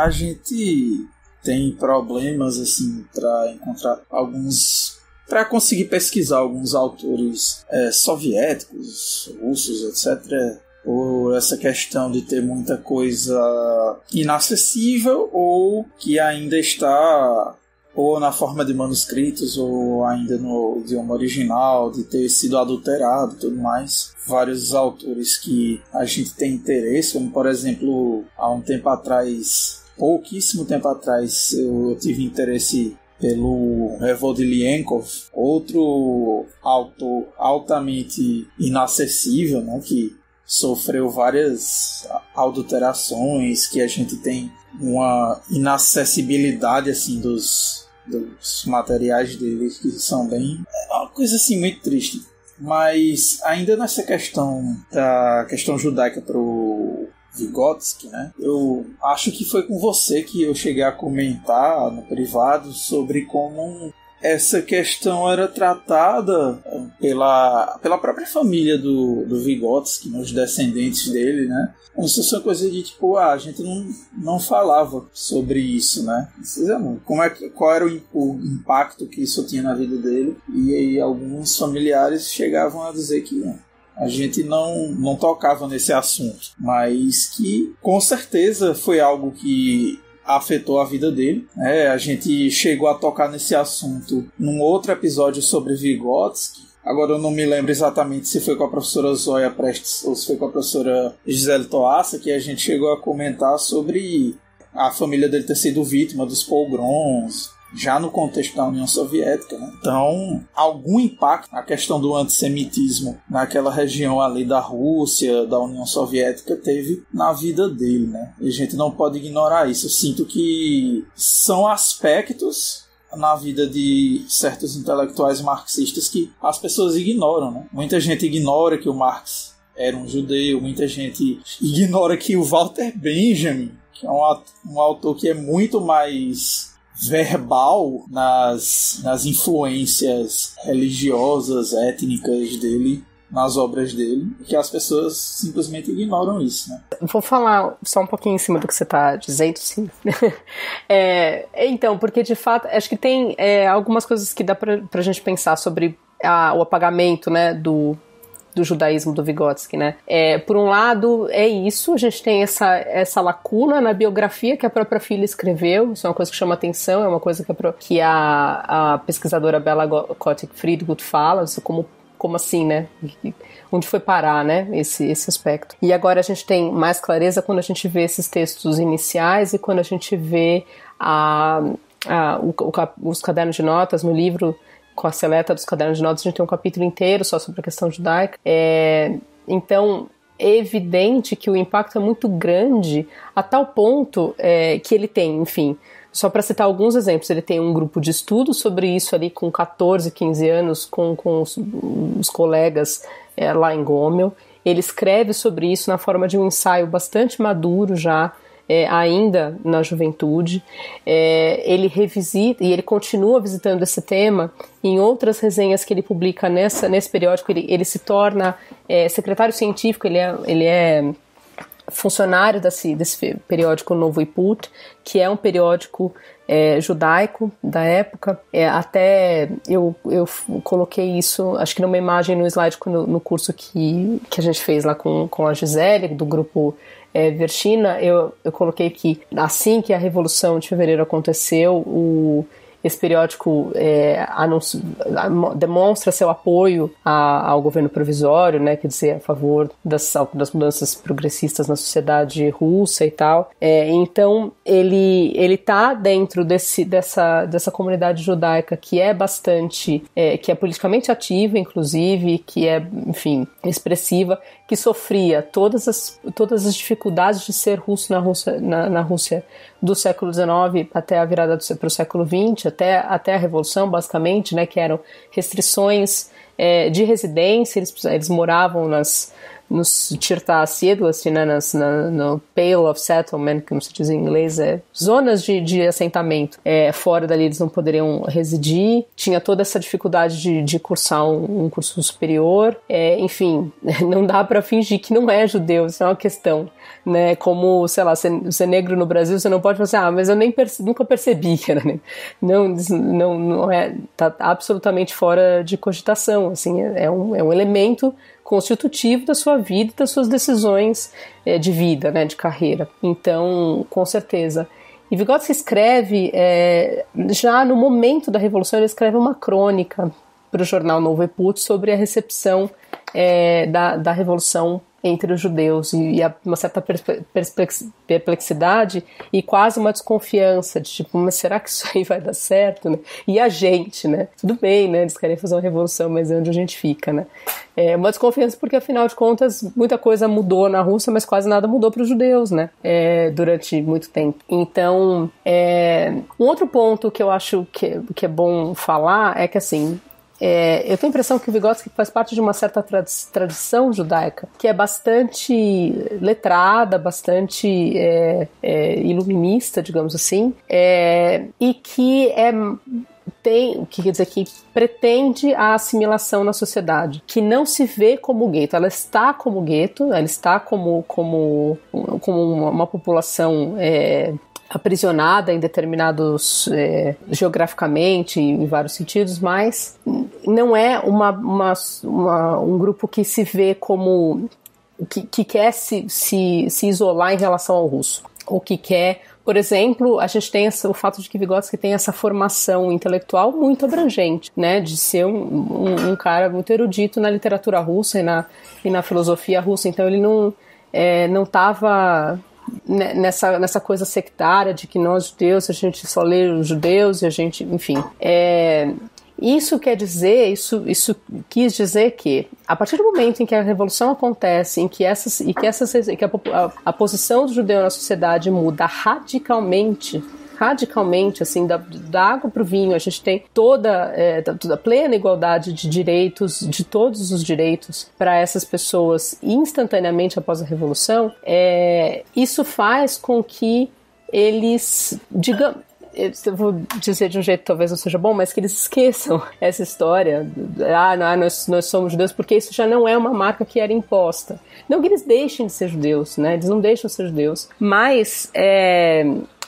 A gente tem problemas assim para encontrar alguns para conseguir pesquisar alguns autores é, soviéticos, russos, etc. Por essa questão de ter muita coisa inacessível ou que ainda está ou na forma de manuscritos ou ainda no idioma original, de ter sido adulterado e tudo mais. Vários autores que a gente tem interesse, como por exemplo, há um tempo atrás pouquíssimo tempo atrás eu tive interesse pelo Revodilienkov, outro autor altamente inacessível, né, que sofreu várias adulterações, que a gente tem uma inacessibilidade assim dos, dos materiais dele que são bem é uma coisa assim muito triste. Mas ainda nessa questão da questão judaica pro Vygotsky, né? Eu acho que foi com você que eu cheguei a comentar no privado sobre como essa questão era tratada eh, pela, pela própria família do, do Vygotsky, né, os descendentes dele, né? Como se fosse uma coisa de tipo, ah, a gente não, não falava sobre isso, né? Como é, qual era o, o impacto que isso tinha na vida dele? E aí alguns familiares chegavam a dizer que a gente não, não tocava nesse assunto, mas que com certeza foi algo que afetou a vida dele. É, a gente chegou a tocar nesse assunto num outro episódio sobre Vygotsky. Agora eu não me lembro exatamente se foi com a professora Zoya Prestes ou se foi com a professora Gisele Toassa que a gente chegou a comentar sobre a família dele ter sido vítima dos pogroms, já no contexto da União Soviética. Né? Então, algum impacto na questão do antissemitismo naquela região ali da Rússia, da União Soviética, teve na vida dele. Né? E a gente não pode ignorar isso. Eu sinto que são aspectos na vida de certos intelectuais marxistas que as pessoas ignoram. Né? Muita gente ignora que o Marx era um judeu, muita gente ignora que o Walter Benjamin, que é um, um autor que é muito mais verbal nas, nas influências religiosas, étnicas dele nas obras dele, que as pessoas simplesmente ignoram isso, né? Vou falar só um pouquinho em cima do que você está dizendo, sim. (laughs) é, então, porque de fato, acho que tem é, algumas coisas que dá para a gente pensar sobre a, o apagamento, né, do, do judaísmo do Vygotsky, né? É, por um lado, é isso, a gente tem essa, essa lacuna na biografia que a própria filha escreveu, isso é uma coisa que chama atenção, é uma coisa que a, que a, a pesquisadora Bella Kotick Friedgut fala, isso como como assim, né? Onde foi parar, né? Esse, esse aspecto. E agora a gente tem mais clareza quando a gente vê esses textos iniciais e quando a gente vê a, a, o, o, os cadernos de notas no livro com a seleta dos cadernos de notas, a gente tem um capítulo inteiro só sobre a questão judaica. É, então, é evidente que o impacto é muito grande a tal ponto é, que ele tem, enfim. Só para citar alguns exemplos, ele tem um grupo de estudo sobre isso ali com 14, 15 anos, com, com os, os colegas é, lá em Gomel. Ele escreve sobre isso na forma de um ensaio bastante maduro já, é, ainda na juventude. É, ele revisita e ele continua visitando esse tema em outras resenhas que ele publica nessa, nesse periódico. Ele, ele se torna é, secretário científico, ele é, ele é funcionário desse, desse periódico Novo Iput, que é um periódico é, judaico da época. É, até eu, eu coloquei isso, acho que numa imagem no slide no, no curso que, que a gente fez lá com, com a Gisele, do grupo é, eu, eu coloquei que assim que a Revolução de Fevereiro aconteceu, o esse periódico é, demonstra seu apoio a, ao governo provisório, né, quer dizer, a favor das, das mudanças progressistas na sociedade russa e tal. É, então, ele ele está dentro desse, dessa, dessa comunidade judaica que é bastante, é, que é politicamente ativa, inclusive, que é, enfim, expressiva, que sofria todas as, todas as dificuldades de ser russo na Rússia, na, na Rússia do século XIX até a virada para o século XX, até, até a Revolução, basicamente, né, que eram restrições é, de residência, eles, eles moravam nas, nos tirtas assim, né, nas, na, no Pale of Settlement, como se diz em inglês, é, zonas de, de assentamento. É, fora dali eles não poderiam residir, tinha toda essa dificuldade de, de cursar um, um curso superior, é, enfim, (laughs) não dá para fingir que não é judeu, isso é uma questão. Né, como, sei lá, ser negro no Brasil, você não pode falar assim, ah, mas eu nem perce nunca percebi que era negro. Não, não, não é, tá absolutamente fora de cogitação, assim, é, é um, é um elemento constitutivo da sua vida e das suas decisões é, de vida, né, de carreira. Então, com certeza. E Vygotsky escreve, é, já no momento da Revolução, ele escreve uma crônica para o jornal Novo Eput sobre a recepção é, da, da Revolução entre os judeus e, e uma certa perplexidade e quase uma desconfiança de tipo, mas será que isso aí vai dar certo, né? E a gente, né? Tudo bem, né? Eles querem fazer uma revolução, mas é onde a gente fica, né? É uma desconfiança porque afinal de contas muita coisa mudou na Rússia, mas quase nada mudou para os judeus, né? É, durante muito tempo. Então, é, um outro ponto que eu acho que, que é bom falar é que assim é, eu tenho a impressão que o Vygotsky faz parte de uma certa tradição judaica que é bastante letrada, bastante é, é, iluminista, digamos assim, é, e que é tem, que quer dizer que pretende a assimilação na sociedade, que não se vê como gueto, ela está como gueto, ela está como como como uma, uma população é, aprisionada em determinados é, geograficamente em vários sentidos, mas não é uma, uma, uma, um grupo que se vê como que, que quer se, se, se isolar em relação ao russo ou que quer por exemplo, a gente tem o fato de que Vygotsky tem essa formação intelectual muito abrangente, né, de ser um, um, um cara muito erudito na literatura russa e na, e na filosofia russa. Então ele não é, não estava nessa, nessa coisa sectária de que nós judeus, a gente só lê os judeus e a gente, enfim. É, isso quer dizer, isso, isso quis dizer que a partir do momento em que a revolução acontece, em que essas e que essas que a, a, a posição do judeu na sociedade muda radicalmente, radicalmente, assim, da, da água para o vinho. A gente tem toda, é, toda plena igualdade de direitos, de todos os direitos para essas pessoas instantaneamente após a Revolução. É, isso faz com que eles, digamos, eu vou dizer de um jeito que talvez não seja bom, mas que eles esqueçam (laughs) essa história. Ah, não, nós, nós somos judeus, porque isso já não é uma marca que era imposta. Não que eles deixem de ser judeus, né? Eles não deixam de ser judeus. Mas é,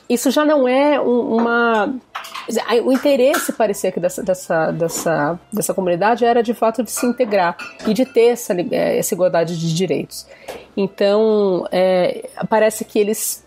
isso já não é uma. O interesse parecia que dessa, dessa, dessa, dessa comunidade era de fato de se integrar e de ter essa, é, essa igualdade de direitos. Então, é, parece que eles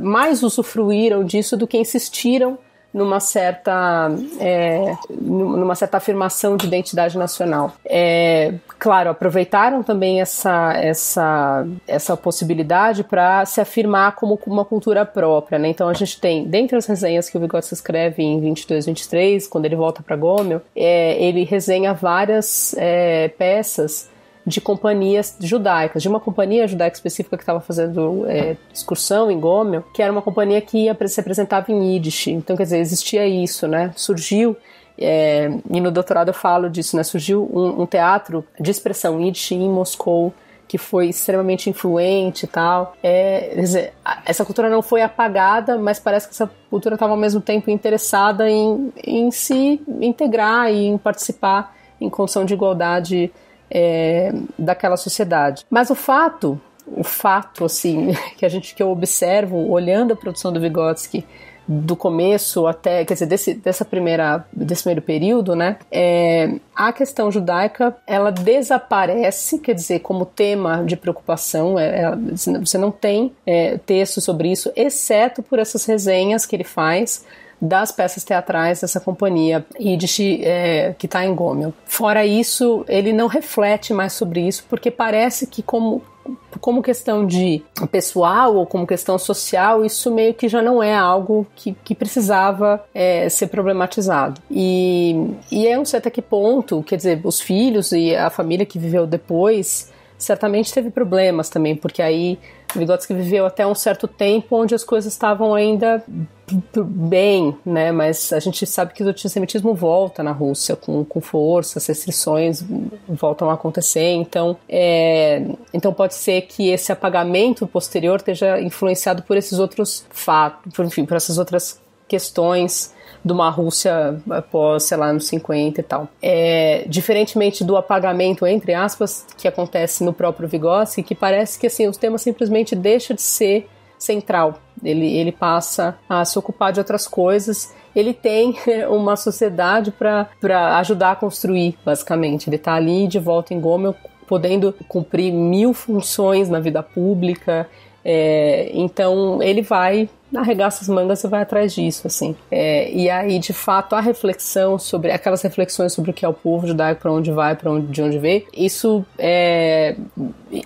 mais usufruíram disso do que insistiram numa certa é, numa certa afirmação de identidade nacional. É, claro, aproveitaram também essa essa essa possibilidade para se afirmar como uma cultura própria. Né? Então a gente tem, dentre as resenhas que o Vygotsky escreve em 22, 23, quando ele volta para Gomel, é, ele resenha várias é, peças de companhias judaicas, de uma companhia judaica específica que estava fazendo é, excursão em Gomel, que era uma companhia que se apresentava em Yiddish. Então, quer dizer, existia isso, né? Surgiu é, e no doutorado eu falo disso, né? Surgiu um, um teatro de expressão Yiddish em Moscou que foi extremamente influente e tal. É, dizer, essa cultura não foi apagada, mas parece que essa cultura estava ao mesmo tempo interessada em, em se integrar e em participar em condição de igualdade é, daquela sociedade. Mas o fato, o fato assim (laughs) que a gente que eu observo olhando a produção do Vygotsky do começo até, quer dizer, desse, dessa primeira, desse primeiro período, né, é, a questão judaica, ela desaparece, quer dizer, como tema de preocupação, é, é, você não tem é, texto sobre isso, exceto por essas resenhas que ele faz das peças teatrais dessa companhia Yiddish é, que está em Gomel. Fora isso, ele não reflete mais sobre isso, porque parece que como como questão de pessoal ou como questão social, isso meio que já não é algo que, que precisava é, ser problematizado. E, e não sei até que ponto, quer dizer, os filhos e a família que viveu depois certamente teve problemas também, porque aí Vygotsky viveu até um certo tempo onde as coisas estavam ainda bem, né? Mas a gente sabe que o antissemitismo volta na Rússia com, com força, as restrições voltam a acontecer. Então, é, então pode ser que esse apagamento posterior esteja influenciado por esses outros fatos, por, enfim, por essas outras questões de uma Rússia após, sei lá, anos 50 e tal. É, diferentemente do apagamento, entre aspas, que acontece no próprio Vygotsky, que parece que assim, o tema simplesmente deixa de ser central. Ele, ele passa a se ocupar de outras coisas. Ele tem (laughs) uma sociedade para ajudar a construir, basicamente. Ele está ali de volta em Gomel, podendo cumprir mil funções na vida pública. É, então ele vai arregaça as mangas e vai atrás disso, assim. É, e aí, de fato, a reflexão sobre aquelas reflexões sobre o que é o povo judaico, para onde vai, para onde, de onde veio, isso é,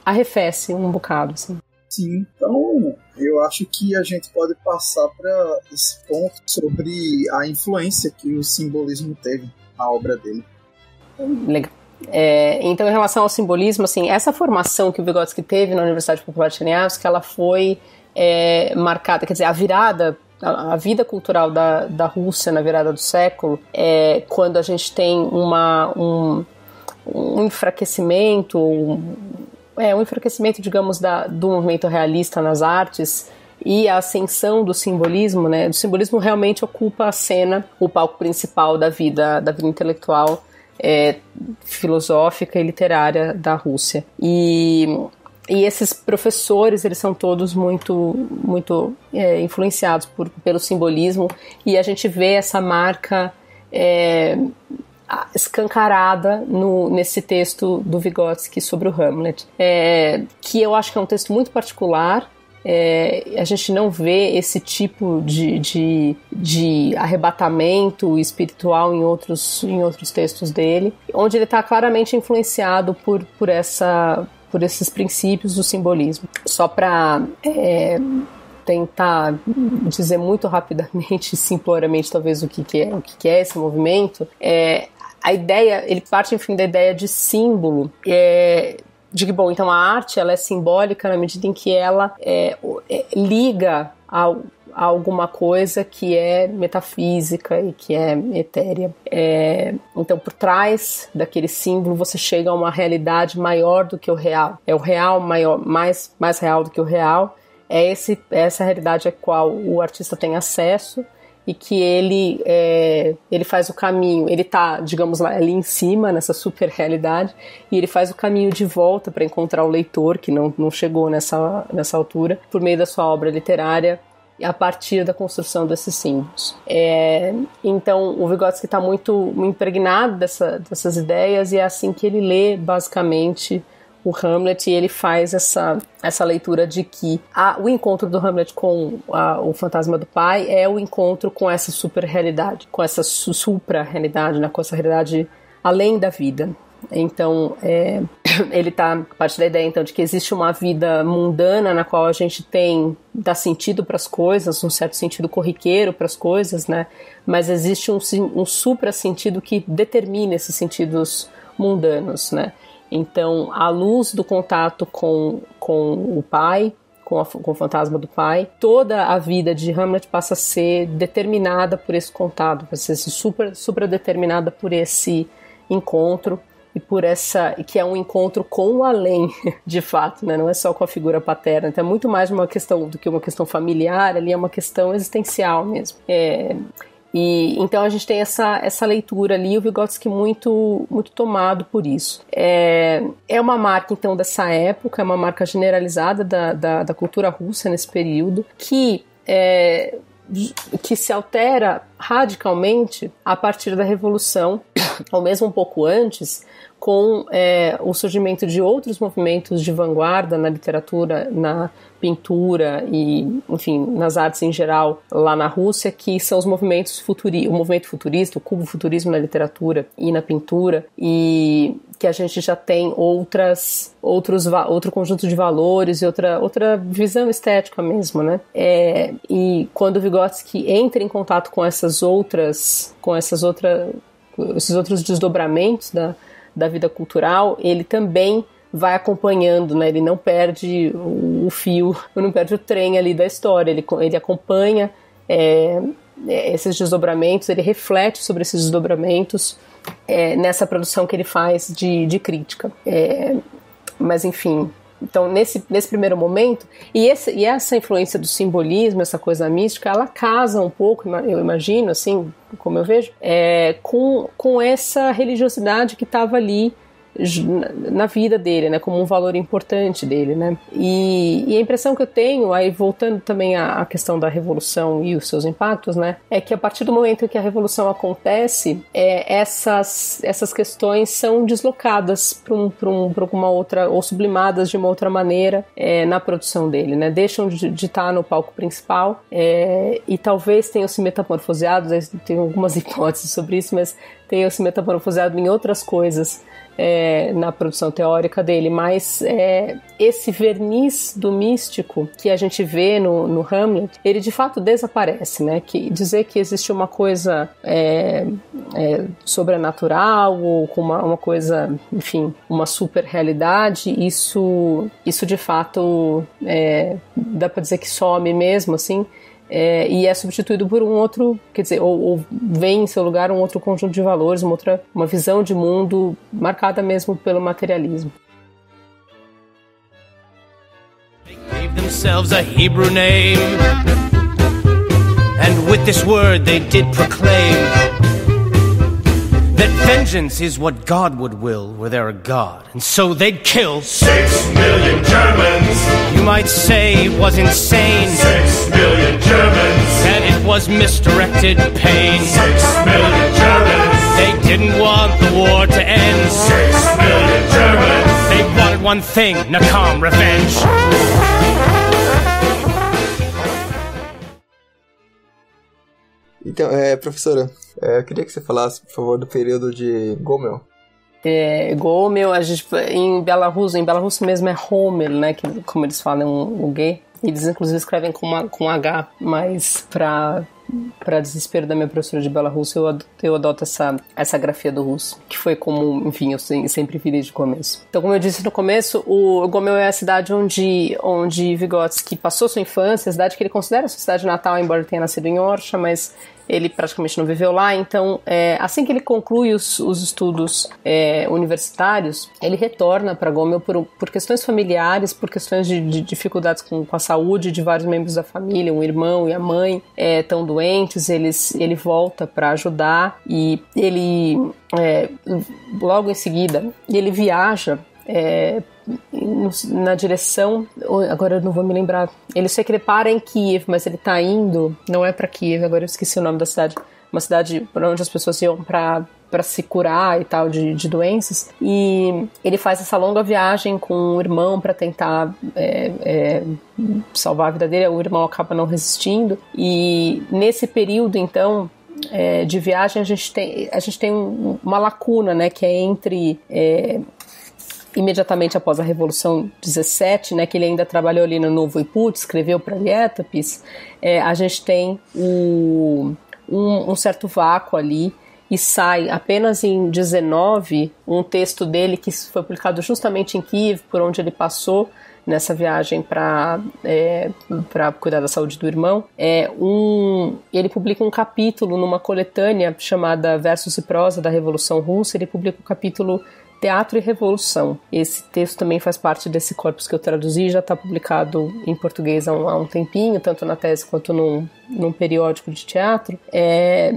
arrefece um bocado, assim. Sim, então eu acho que a gente pode passar para esse ponto sobre a influência que o simbolismo teve na obra dele. Legal. É, então, em relação ao simbolismo, assim, essa formação que o Vygotsky teve na Universidade Popular de Chernivtsi, ela foi é, marcada, quer dizer, a virada a, vida cultural da, da Rússia na virada do século é quando a gente tem uma, um, um enfraquecimento, um, é, um enfraquecimento, digamos, da, do movimento realista nas artes e a ascensão do simbolismo, né? O simbolismo realmente ocupa a cena, o palco principal da vida, da vida intelectual, é, filosófica e literária da Rússia. E e esses professores eles são todos muito muito é, influenciados por, pelo simbolismo e a gente vê essa marca é, escancarada no, nesse texto do Vygotsky sobre o Hamlet, é, que eu acho que é um texto muito particular. É, a gente não vê esse tipo de, de, de, arrebatamento espiritual em outros, em outros textos dele, onde ele está claramente influenciado por, por, essa, por esses princípios do simbolismo. Só para é, tentar dizer muito rapidamente, (laughs) simploramente, talvez o que, que é o que, que é esse movimento, é, a ideia, ele parte, enfim, da ideia de símbolo. É, de que, bom, então a arte ela é simbólica na medida em que ela é, é, liga a, a, alguma coisa que é metafísica e que é etérea. É, então, por trás daquele símbolo, você chega a uma realidade maior do que o real. É o real maior, mais, mais real do que o real. É esse, essa realidade a qual o artista tem acesso e que ele é, ele faz o caminho, ele tá, digamos lá, ali em cima nessa super realidade e ele faz o caminho de volta para encontrar o leitor que não, não chegou nessa, nessa altura por meio da sua obra literária a partir da construção desses símbolos. É, então o Vygotsky está muito impregnado dessa, dessas ideias e é assim que ele lê basicamente o Hamlet e ele faz essa, essa leitura de que a, o encontro do Hamlet com a, o fantasma do pai é o encontro com essa super realidade, com essa su supra realidade, né, com essa realidade além da vida. Então, é, (coughs) ele está parte da ideia então de que existe uma vida mundana na qual a gente tem dá sentido para as coisas, um certo sentido corriqueiro para as coisas, né? Mas existe um, um supra sentido que determina esses sentidos mundanos, né? Então, à luz do contato com, com o pai, com, a, com, o fantasma do pai, toda a vida de Hamlet passa a ser determinada por esse contato, passa a ser super, super determinada por esse encontro e por essa que é um encontro com o além, (laughs) de fato, né? Não é só com a figura paterna, então é muito mais uma questão do que uma questão familiar, ali é uma questão existencial mesmo. É, e então a gente tem essa, essa leitura ali, o Vygotsky muito muito tomado por isso. É, é uma marca então dessa época, é uma marca generalizada da, da, da cultura russa nesse período, que é, que se altera radicalmente a partir da Revolução, (coughs) ou mesmo um pouco antes, com é, o surgimento de outros movimentos de vanguarda na literatura, na pintura e, enfim, nas artes em geral lá na Rússia, que são os movimentos futuri o movimento futurista, o cubo futurismo na literatura e na pintura, e que a gente já tem outras outros outro conjunto de valores e outra outra visão estética mesmo, né? É, e quando Vygotsky entra em contato com essas outras com essas outras esses outros desdobramentos da da vida cultural, ele também vai acompanhando, né? Ele não perde o fio, (laughs) não perde o trem ali da história. Ele, ele acompanha é, é, esses desdobramentos, ele reflete sobre esses desdobramentos é, nessa produção que ele faz de, de crítica. É, mas enfim, então nesse, nesse primeiro momento e, esse, e essa influência do simbolismo, essa coisa mística, ela casa um pouco, eu imagino, assim, como eu vejo, é, com, com essa religiosidade que estava ali na vida dele, né, como um valor importante dele, né. E, e a impressão que eu tenho, aí voltando também à, à, questão da revolução e os seus impactos, né, é que a partir do momento que a revolução acontece, é, essas essas questões são deslocadas para um, um, uma outra ou sublimadas de uma outra maneira é, na produção dele, né, deixam de, de estar no palco principal é, e talvez tenham se metamorfoseado, tem algumas (laughs) hipóteses sobre isso, mas tenham se metamorfoseado em outras coisas é, na produção teórica dele, mas é, esse verniz do místico que a gente vê no, no, Hamlet, ele de fato desaparece, né? Que dizer que existe uma coisa é, é sobrenatural ou uma, uma, coisa, enfim, uma super realidade, isso, isso de fato é, dá para dizer que some mesmo, assim é, e é substituído por um outro, quer dizer, ou, ou, vem em seu lugar um outro conjunto de valores, uma outra, uma visão de mundo marcada mesmo pelo materialismo. Themselves a Hebrew name, and with this word they did proclaim. That vengeance is what God would will were there a God. And so they'd kill six million Germans. You might say it was insane. Six million Germans. And it was misdirected pain. Six million Germans. They didn't want the war to end. Six million Germans. They wanted one thing, Nakam revenge. Então, é, professora, é, eu queria que você falasse, por favor, do período de Gomel. É, Gomel, a gente, em Belarus, em Belarus mesmo é Homel, né, que, como eles falam o gay. Eles inclusive escrevem com, uma, com H, mas para para desespero da minha professora de Belarus, eu eu adoto essa, essa grafia do russo, que foi como, enfim, eu sempre vi desde o começo. Então, como eu disse no começo, o Gomel é a cidade onde, onde Vygotsky passou sua infância, a cidade que ele considera sua cidade natal, embora tenha nascido em Orsha, mas ele praticamente não viveu lá, então é, assim que ele conclui os, os estudos é, universitários, ele retorna para Gomel por, por questões familiares, por questões de, de dificuldades com, com, a saúde de vários membros da família, o irmão e a mãe estão é, doentes, eles, ele volta para ajudar e ele é, logo em seguida ele viaja é, na direção. Agora eu não vou me lembrar. Ele sei que ele para em Kiev, mas ele tá indo. Não é para Kiev, agora eu esqueci o nome da cidade. Uma cidade para onde as pessoas iam para para se curar e tal de, de, doenças e ele faz essa longa viagem com o irmão para tentar é, é, salvar a vida dele o irmão acaba não resistindo e nesse período então é, de viagem a gente tem a gente tem um, uma lacuna né que é entre é, imediatamente após a Revolução 17, né, que ele ainda trabalhou ali no Novo Iput, escreveu para Lietopis, é, a gente tem o, um, um certo vácuo ali e sai apenas em 19 um texto dele que foi publicado justamente em Kiev, por onde ele passou nessa viagem para é, para cuidar da saúde do irmão. É um, ele publica um capítulo numa coletânea chamada Versos e Prosa da Revolução Russa. Ele publica o capítulo Teatro e Revolução. Esse texto também faz parte desse corpus que eu traduzi, já está publicado em português há um, há um, tempinho, tanto na tese quanto num, num periódico de teatro. É,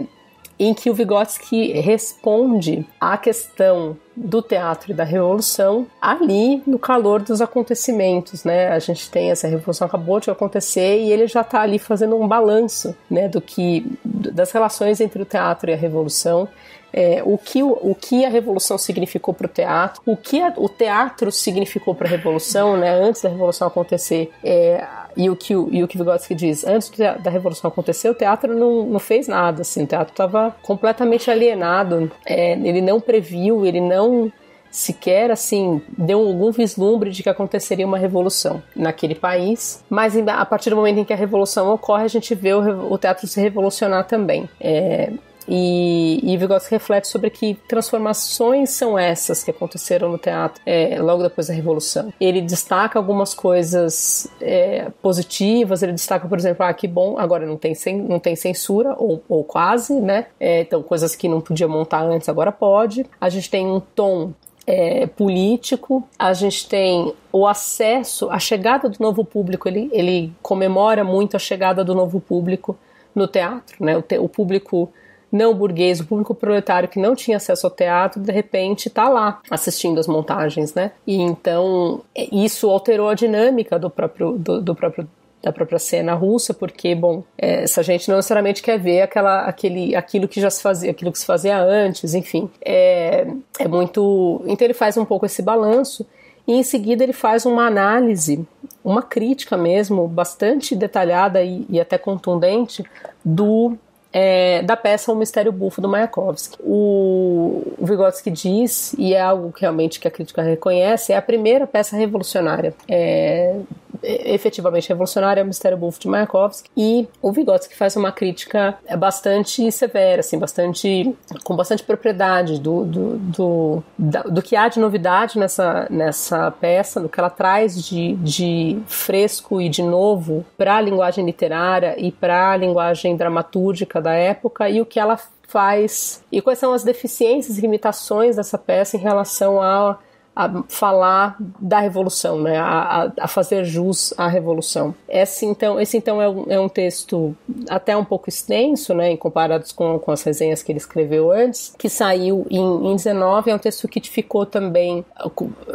em que o Vygotsky responde à questão do teatro e da revolução ali no calor dos acontecimentos, né? A gente tem essa revolução acabou de acontecer e ele já está ali fazendo um balanço, né, do que das relações entre o teatro e a revolução é, o, que, o, que a revolução significou para o teatro, o que a, o teatro significou para a revolução, né, antes da revolução acontecer, é, e o que e o que Vygotsky diz, antes da revolução acontecer, o teatro não, não fez nada, assim, o teatro estava completamente alienado, é, ele não previu, ele não sequer assim deu algum vislumbre de que aconteceria uma revolução naquele país, mas a partir do momento em que a revolução ocorre, a gente vê o, o teatro se revolucionar também. É, e, e Vygotsky reflete sobre que transformações são essas que aconteceram no teatro é, logo depois da Revolução. Ele destaca algumas coisas é, positivas, ele destaca, por exemplo, ah, que bom, agora não tem, não tem censura, ou, ou quase, né? É, então, coisas que não podia montar antes, agora pode. A gente tem um tom é, político, a gente tem o acesso, a chegada do novo público, ele, ele comemora muito a chegada do novo público no teatro, né? O, te, o público não burguês, o público proletário que não tinha acesso ao teatro, de repente está lá assistindo as montagens, né? E então isso alterou a dinâmica do próprio, do, do próprio da própria cena russa, porque, bom, é, essa gente não necessariamente quer ver aquela, aquele, aquilo que já se fazia, aquilo que se fazia antes, enfim. É, é muito. Então ele faz um pouco esse balanço e em seguida ele faz uma análise, uma crítica mesmo, bastante detalhada e, e até contundente do é, da peça O Mistério Bufo do Mayakovsky. O, Vygotsky diz, e é algo que realmente que a crítica reconhece, é a primeira peça revolucionária é, efetivamente revolucionária é o Mistério Bufo de Mayakovsky. E o Vygotsky faz uma crítica bastante severa, assim, bastante com bastante propriedade do, do, do, do que há de novidade nessa, nessa peça, do que ela traz de, de fresco e de novo para a linguagem literária e para a linguagem dramatúrgica da época e o que ela faz e quais são as deficiências e limitações dessa peça em relação a a falar da revolução, né, a, a, fazer jus à revolução. Esse então, esse então é um, é um texto até um pouco extenso, né, em comparados com, com as resenhas que ele escreveu antes, que saiu em, em 19, é um texto que ficou também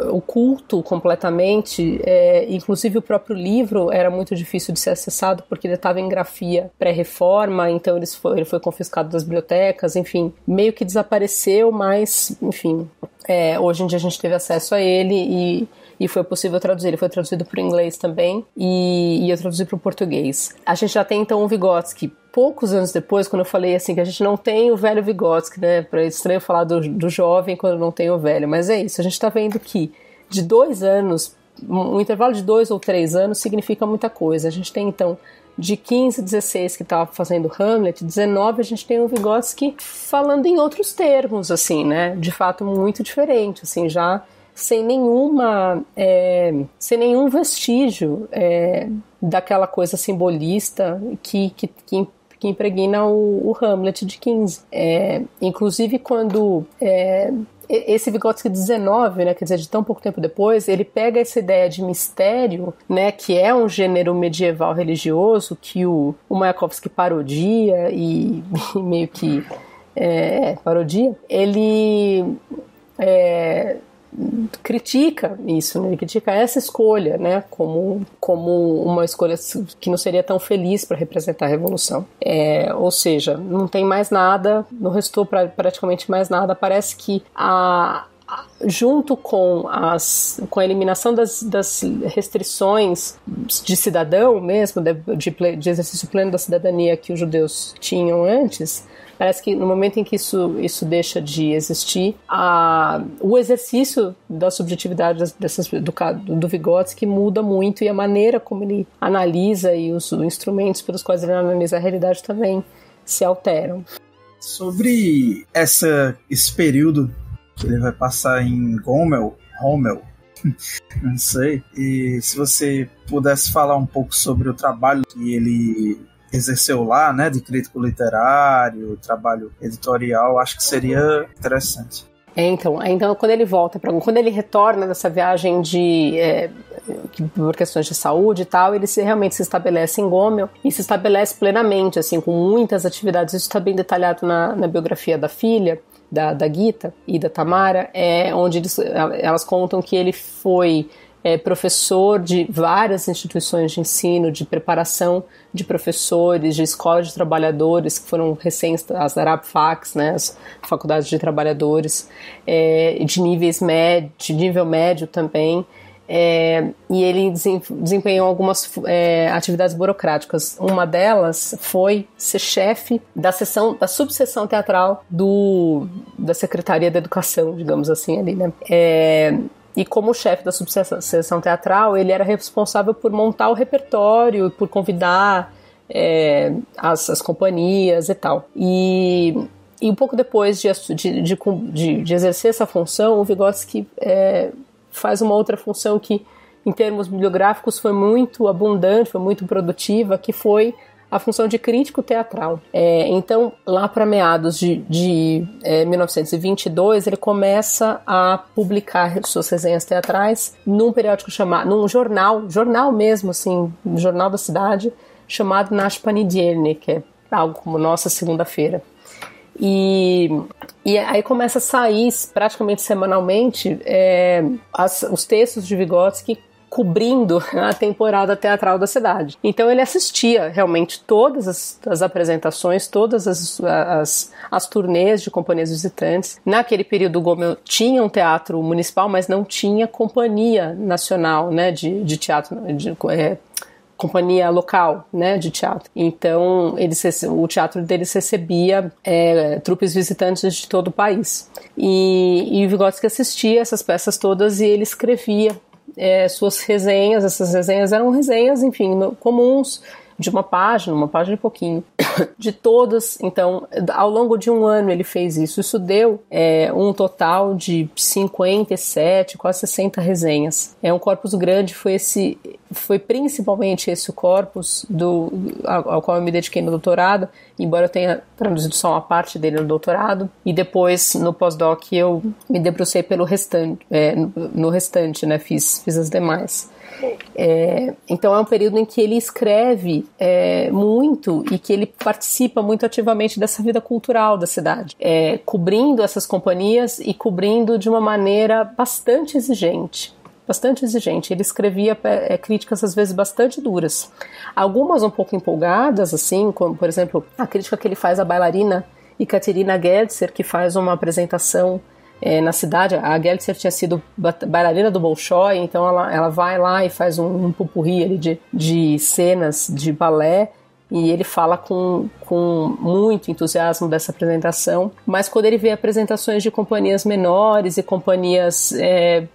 oculto completamente, é, inclusive o próprio livro era muito difícil de ser acessado porque ele estava em grafia pré-reforma, então ele foi, ele foi confiscado das bibliotecas, enfim, meio que desapareceu, mas, enfim, é, hoje em dia a gente teve acesso a ele e, e foi possível traduzir. Ele foi traduzido para o inglês também e, e eu traduzi para o português. A gente já tem então o Vygotsky. Poucos anos depois, quando eu falei assim que a gente não tem o velho Vygotsky, né? Para estranho falar do, do jovem quando não tem o velho, mas é isso. A gente está vendo que de dois anos, um intervalo de dois ou três anos significa muita coisa. A gente tem então de 15, 16 que estava fazendo Hamlet, 19 a gente tem o Vygotsky falando em outros termos, assim, né? De fato muito diferente, assim, já sem nenhuma, é, sem nenhum vestígio é, daquela coisa simbolista que, que, que que impregna o, o, Hamlet de 15. É, inclusive, quando é, esse Vygotsky 19, né, quer dizer, de tão pouco tempo depois, ele pega essa ideia de mistério, né, que é um gênero medieval religioso que o, o Mayakovsky parodia e, (laughs) e meio que é, parodia, ele é, critica isso, né? ele critica essa escolha, né? Como, como uma escolha que não seria tão feliz para representar a revolução. É, ou seja, não tem mais nada, não restou pra, praticamente mais nada. Parece que a, junto com, as, com a eliminação das, das restrições de cidadão mesmo, de, de, de exercício pleno da cidadania que os judeus tinham antes, Parece que no momento em que isso, isso deixa de existir, a, o exercício da subjetividade dessas, do, do Vygotsky muda muito e a maneira como ele analisa e os instrumentos pelos quais ele analisa a realidade também se alteram. Sobre essa, esse período que ele vai passar em Gomel, Rommel, (laughs) não sei. E se você pudesse falar um pouco sobre o trabalho que ele exerceu lá, né, de crítico literário, trabalho editorial, acho que seria interessante. É, então, então quando ele volta para quando ele retorna dessa viagem de é, por questões de saúde e tal, ele se, realmente se estabelece em Gomel e se estabelece plenamente, assim, com muitas atividades. Isso está bem detalhado na, na biografia da filha da, da Gita e da Tamara, é onde eles, elas contam que ele foi é professor de várias instituições de ensino, de preparação de professores, de escola de trabalhadores, que foram recentes, as ARAPFACs, né, as faculdades de trabalhadores, é, de níveis médio, de nível médio também. É, e ele desempenhou algumas é, atividades burocráticas. Uma delas foi ser chefe da seção, da subseção teatral do, da Secretaria da Educação, digamos assim, ali, né? É, e como chefe da subseção teatral, ele era responsável por montar o repertório, por convidar é, as, as companhias e tal. E, e um pouco depois de, de, de, de exercer essa função, o Vygotsky é, faz uma outra função que, em termos bibliográficos, foi muito abundante, foi muito produtiva, que foi a função de crítico teatral. É, então, lá para meados de, de é, 1922, ele começa a publicar suas resenhas teatrais num periódico chamado, num jornal, jornal mesmo, assim, jornal da cidade, chamado Nash que é algo como Nossa Segunda-feira. E, e aí começa a sair praticamente semanalmente é, as, os textos de Vygotsky cobrindo a temporada teatral da cidade. Então ele assistia realmente todas as, as apresentações, todas as, as, as, turnês de companhias visitantes. Naquele período, o Gomel tinha um teatro municipal, mas não tinha companhia nacional né, de, de teatro, de, é, companhia local, né, de teatro. Então, eles, o teatro deles recebia é, trupes visitantes de todo o país. E, e o Vygotsky assistia essas peças todas e ele escrevia é, suas resenhas. Essas resenhas eram resenhas, enfim, comuns de uma página, uma página e pouquinho, (coughs) de todas. Então, ao longo de um ano ele fez isso. Isso deu é, um total de 57, quase 60 resenhas. É um corpus grande, foi esse, foi principalmente esse o corpus do, ao, qual eu me dediquei no doutorado, embora eu tenha traduzido só uma parte dele no doutorado, e depois no pós-doc eu me debrucei pelo restante, é, no restante, né, fiz, fiz as demais. É, então é um período em que ele escreve é, muito e que ele participa muito ativamente dessa vida cultural da cidade, é, cobrindo essas companhias e cobrindo de uma maneira bastante exigente bastante exigente. Ele escrevia é, críticas às vezes bastante duras, algumas um pouco empolgadas, assim, como por exemplo a crítica que ele faz à bailarina Ekaterina Gedser, que faz uma apresentação é, na cidade. A Geltser tinha sido bailarina do Bolshoi, então ela, ela vai lá e faz um, um pupurri ali de, de cenas de balé e ele fala com, com muito entusiasmo dessa apresentação. Mas quando ele vê apresentações de companhias menores e companhias é,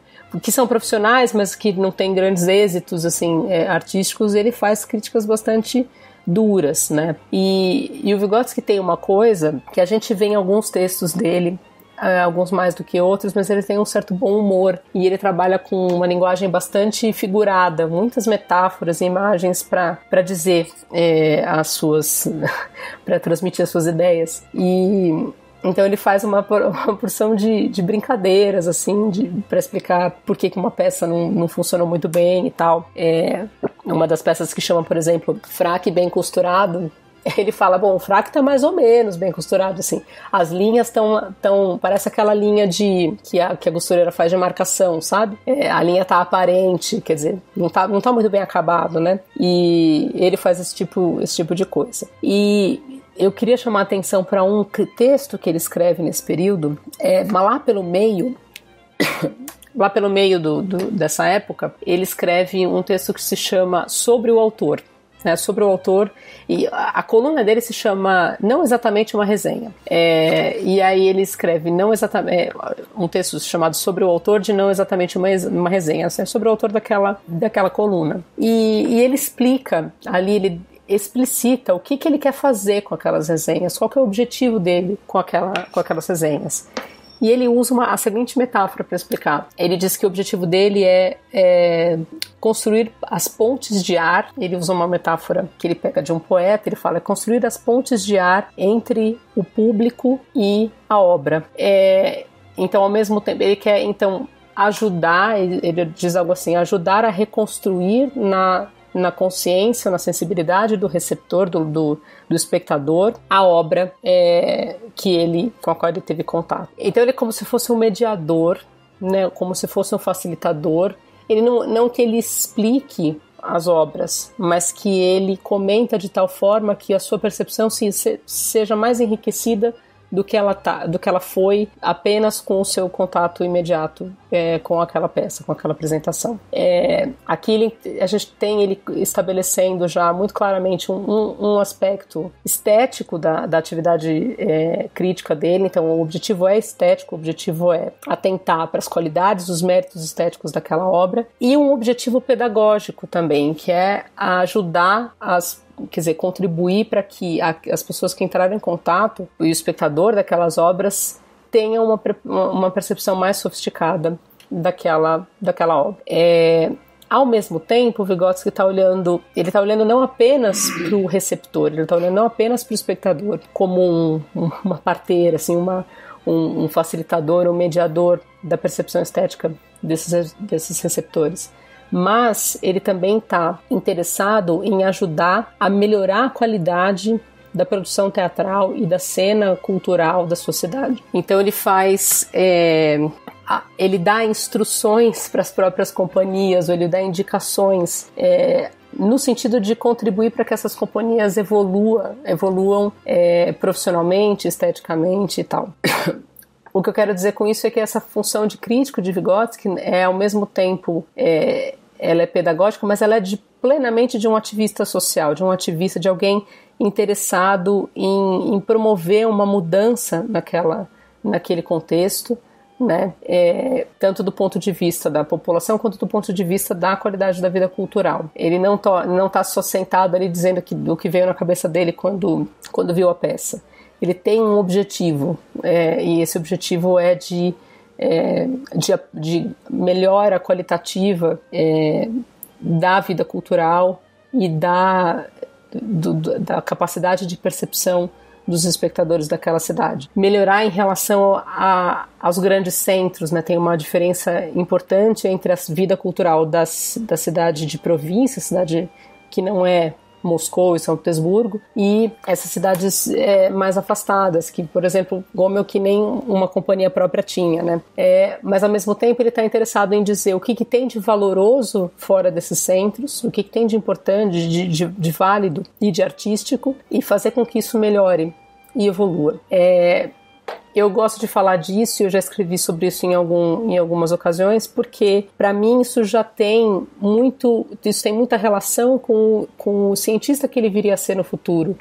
que são profissionais, mas que não têm grandes êxitos assim é, artísticos, ele faz críticas bastante duras, né? E, e o Vygotsky tem uma coisa que a gente vê em alguns textos dele alguns mais do que outros, mas ele tem um certo bom humor e ele trabalha com uma linguagem bastante figurada, muitas metáforas e imagens para dizer é, as suas, (laughs) para transmitir as suas ideias. E então ele faz uma, (laughs) uma porção de, de brincadeiras, assim, para explicar por que, que uma peça não, não funcionou muito bem e tal. É, uma das peças que chama, por exemplo, fraque bem costurado, ele fala, bom, o fraco tá mais ou menos bem costurado, assim. As linhas estão, tão, parece aquela linha de que a, que a costureira faz de marcação, sabe? É, a linha tá aparente, quer dizer, não tá, não tá muito bem acabado, né? E ele faz esse tipo, esse tipo de coisa. E eu queria chamar a atenção para um texto que ele escreve nesse período, é, lá pelo meio, (coughs) lá pelo meio do, do, dessa época, ele escreve um texto que se chama Sobre o Autor né, sobre o autor. E a, a, coluna dele se chama Não Exatamente uma Resenha. É, e aí ele escreve não exatamente é, um texto chamado Sobre o Autor de Não Exatamente uma, uma Resenha, assim, é sobre o autor daquela, daquela coluna. E, e ele explica ali, ele explicita o que, que ele quer fazer com aquelas resenhas, qual que é o objetivo dele com, aquela, com aquelas resenhas. E ele usa uma, a seguinte metáfora para explicar. Ele diz que o objetivo dele é, é, construir as pontes de ar. Ele usa uma metáfora que ele pega de um poeta. Ele fala é construir as pontes de ar entre o público e a obra. É, então, ao mesmo tempo, ele quer então ajudar. Ele diz algo assim: ajudar a reconstruir na na consciência, na sensibilidade do receptor, do, do, do espectador, a obra é, que ele, com a qual ele teve contato. Então ele é como se fosse um mediador, né, como se fosse um facilitador. Ele não, não que ele explique as obras, mas que ele comenta de tal forma que a sua percepção se, se, seja mais enriquecida do que ela tá, do que ela foi apenas com o seu contato imediato é, com aquela peça, com aquela apresentação. É, aqui ele, a gente tem ele estabelecendo já muito claramente um, um, um aspecto estético da, da atividade é, crítica dele. Então, o objetivo é estético, o objetivo é atentar para as qualidades, os méritos estéticos daquela obra e um objetivo pedagógico também, que é ajudar as quer dizer, contribuir para que a, as pessoas que entraram em contato e o espectador daquelas obras tenham uma, uma percepção mais sofisticada daquela, daquela obra. É, ao mesmo tempo, o Vygotsky está olhando, ele está olhando não apenas para o receptor, ele está olhando não apenas para o espectador, como um, uma parteira, assim, uma, um, um facilitador, um mediador da percepção estética desses, desses receptores mas ele também está interessado em ajudar a melhorar a qualidade da produção teatral e da cena cultural da sociedade. Então ele faz é, ele dá instruções para as próprias companhias, ou ele dá indicações é, no sentido de contribuir para que essas companhias evolua, evoluam é, profissionalmente, esteticamente e tal. (coughs) o que eu quero dizer com isso é que essa função de crítico de Vygotsky é ao mesmo tempo é, ela é pedagógica, mas ela é de, plenamente de um ativista social, de um ativista, de alguém interessado em, em promover uma mudança naquela, naquele contexto né? É, tanto do ponto de vista da população quanto do ponto de vista da qualidade da vida cultural. Ele não está não tá só sentado ali dizendo que, o que veio na cabeça dele quando, quando viu a peça. Ele tem um objetivo, é, e esse objetivo é de, é, de, de, melhora qualitativa é, da vida cultural e da, do, da capacidade de percepção dos espectadores daquela cidade. Melhorar em relação a, aos grandes centros, né? Tem uma diferença importante entre a vida cultural das, da cidade de província, cidade que não é Moscou e São Petersburgo, e essas cidades é, mais afastadas, que, por exemplo, Gomel que nem uma companhia própria tinha, né? É, mas ao mesmo tempo ele está interessado em dizer o que, que tem de valoroso fora desses centros, o que, que tem de importante, de, de, de válido e de artístico, e fazer com que isso melhore e evolua. É, eu gosto de falar disso, eu já escrevi sobre isso em, algum, em algumas ocasiões, porque para mim isso já tem muito, isso tem muita relação com, com o cientista que ele viria a ser no futuro.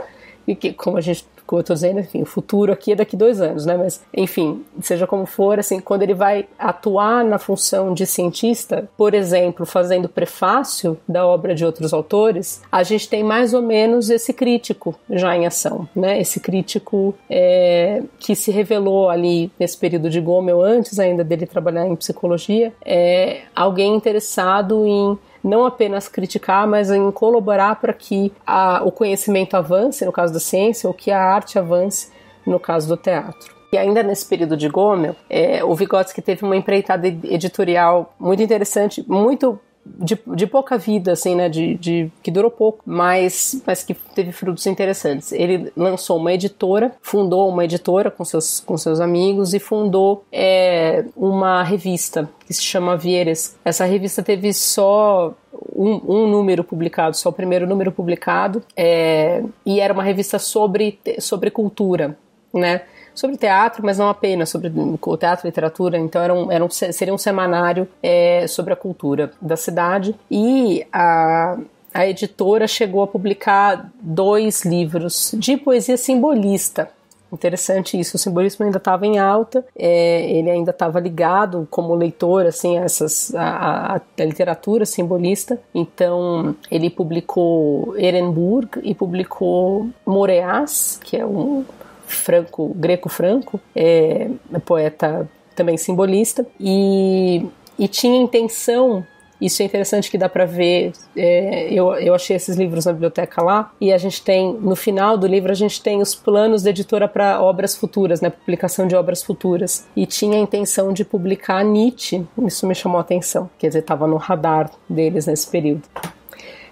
E que, como a gente como eu tô dizendo, enfim, o futuro aqui é daqui dois anos, né? Mas, enfim, seja como for, assim, quando ele vai atuar na função de cientista, por exemplo, fazendo prefácio da obra de outros autores, a gente tem mais ou menos esse crítico já em ação, né? Esse crítico é, que se revelou ali nesse período de Gomel, antes ainda dele trabalhar em psicologia, é alguém interessado em não apenas criticar, mas em colaborar para que a, o conhecimento avance, no caso da ciência, ou que a arte avance, no caso do teatro. E ainda nesse período de Gomel, é, o Vygotsky teve uma empreitada editorial muito interessante, muito de, de pouca vida, assim, né? De, de, que durou pouco, mas, mas que teve frutos interessantes. Ele lançou uma editora, fundou uma editora com seus, com seus amigos e fundou é, uma revista que se chama Vieres. Essa revista teve só um, um, número publicado, só o primeiro número publicado, é, e era uma revista sobre, sobre cultura, né? sobre teatro, mas não apenas sobre o teatro e literatura. Então era um, era um, seria um semanário é, sobre a cultura da cidade. E a, a editora chegou a publicar dois livros de poesia simbolista. Interessante isso, o simbolismo ainda estava em alta, é, ele ainda estava ligado como leitor assim a, essas, a, a, a, literatura simbolista. Então ele publicou Ehrenburg e publicou Moreas, que é um franco, greco-franco, é, poeta também simbolista, e, e tinha intenção isso é interessante que dá para ver. É, eu, eu achei esses livros na biblioteca lá e a gente tem no final do livro a gente tem os planos da editora para obras futuras, né, publicação de obras futuras. E tinha a intenção de publicar Nietzsche. Isso me chamou a atenção, quer dizer, estava no radar deles nesse período.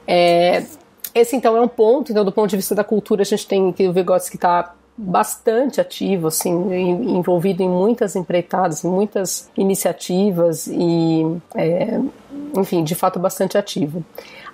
É, esse então é um ponto. Então, do ponto de vista da cultura, a gente tem que o Vygotsky está bastante ativo, assim, envolvido em muitas empreitadas, muitas iniciativas e, é, enfim, de fato bastante ativo.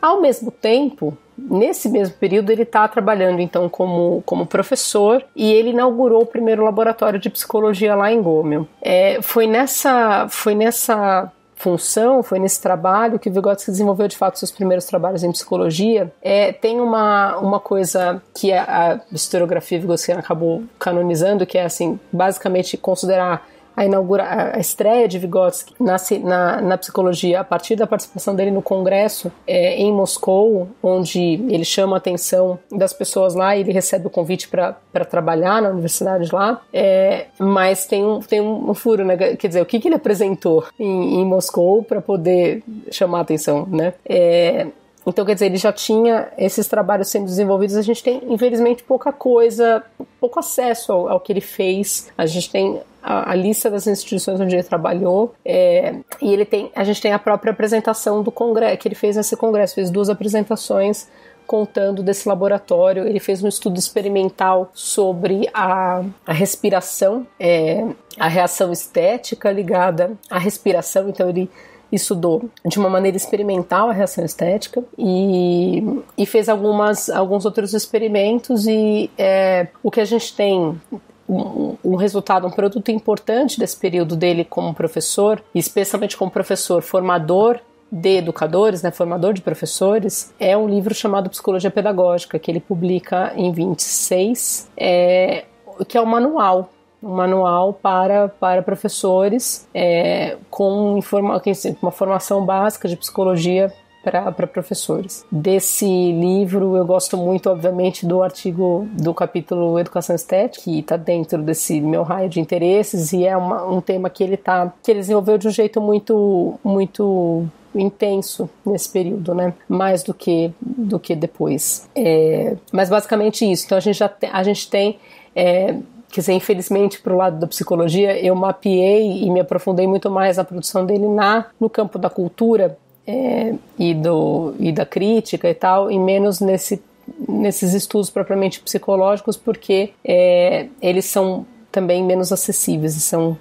Ao mesmo tempo, nesse mesmo período, ele está trabalhando então como, como professor e ele inaugurou o primeiro laboratório de psicologia lá em Gomel. É, foi nessa, foi nessa função, foi nesse trabalho que Vygotsky desenvolveu de fato seus primeiros trabalhos em psicologia. É, tem uma, uma coisa que a, a historiografia Vygotsky acabou canonizando, que é assim, basicamente considerar a, inaugura, a estreia de Vygotsky na, na, na, psicologia a partir da participação dele no congresso é, em Moscou, onde ele chama a atenção das pessoas lá e ele recebe o convite para trabalhar na universidade lá. É, mas tem um, tem um furo, né? Quer dizer, o que, que ele apresentou em, em Moscou para poder chamar a atenção, né? É, então, quer dizer, ele já tinha esses trabalhos sendo desenvolvidos. A gente tem, infelizmente, pouca coisa, pouco acesso ao, ao que ele fez. A gente tem a, a, lista das instituições onde ele trabalhou é, e ele tem a gente tem a própria apresentação do congresso que ele fez nesse congresso fez duas apresentações contando desse laboratório. Ele fez um estudo experimental sobre a, a respiração, é, a reação estética ligada à respiração. Então ele estudou de uma maneira experimental a reação estética e, e fez algumas, alguns outros experimentos e é, o que a gente tem um, um, resultado, um produto importante desse período dele como professor, especialmente como professor formador de educadores, né, formador de professores, é um livro chamado Psicologia Pedagógica, que ele publica em 26, é, que é um manual um manual para, para professores é, com informa, uma formação básica de psicologia para professores. Desse livro, eu gosto muito, obviamente, do artigo do capítulo Educação Estética, que está dentro desse meu raio de interesses e é uma, um tema que ele tá, que ele desenvolveu de um jeito muito, muito intenso nesse período, né? Mais do que do que depois. É, mas basicamente isso. Então a gente já tem, a gente tem é, quer dizer, infelizmente para o lado da psicologia eu mapeei e me aprofundei muito mais na produção dele na no campo da cultura é, e, do, e da crítica e tal, e menos nesse, nesses estudos propriamente psicológicos, porque é, eles são também menos acessíveis e são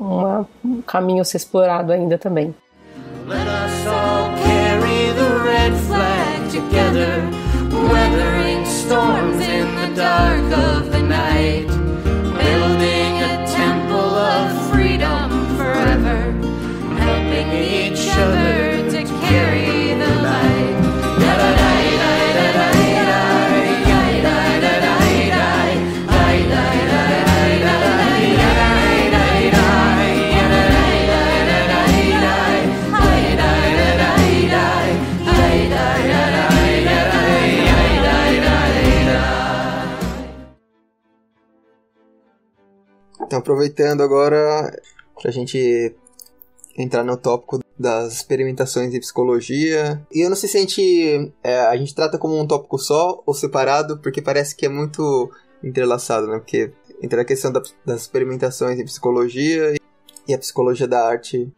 uma, um caminho a ser explorado ainda também. Let us all carry the red flag together, weathering storms in the dark of the night, Então, aproveitando agora para a gente entrar no tópico das experimentações em psicologia. E eu não sei se a gente, é, a gente trata como um tópico só ou separado, porque parece que é muito entrelaçado, né? Porque entre a questão da, das experimentações em psicologia e a psicologia da arte.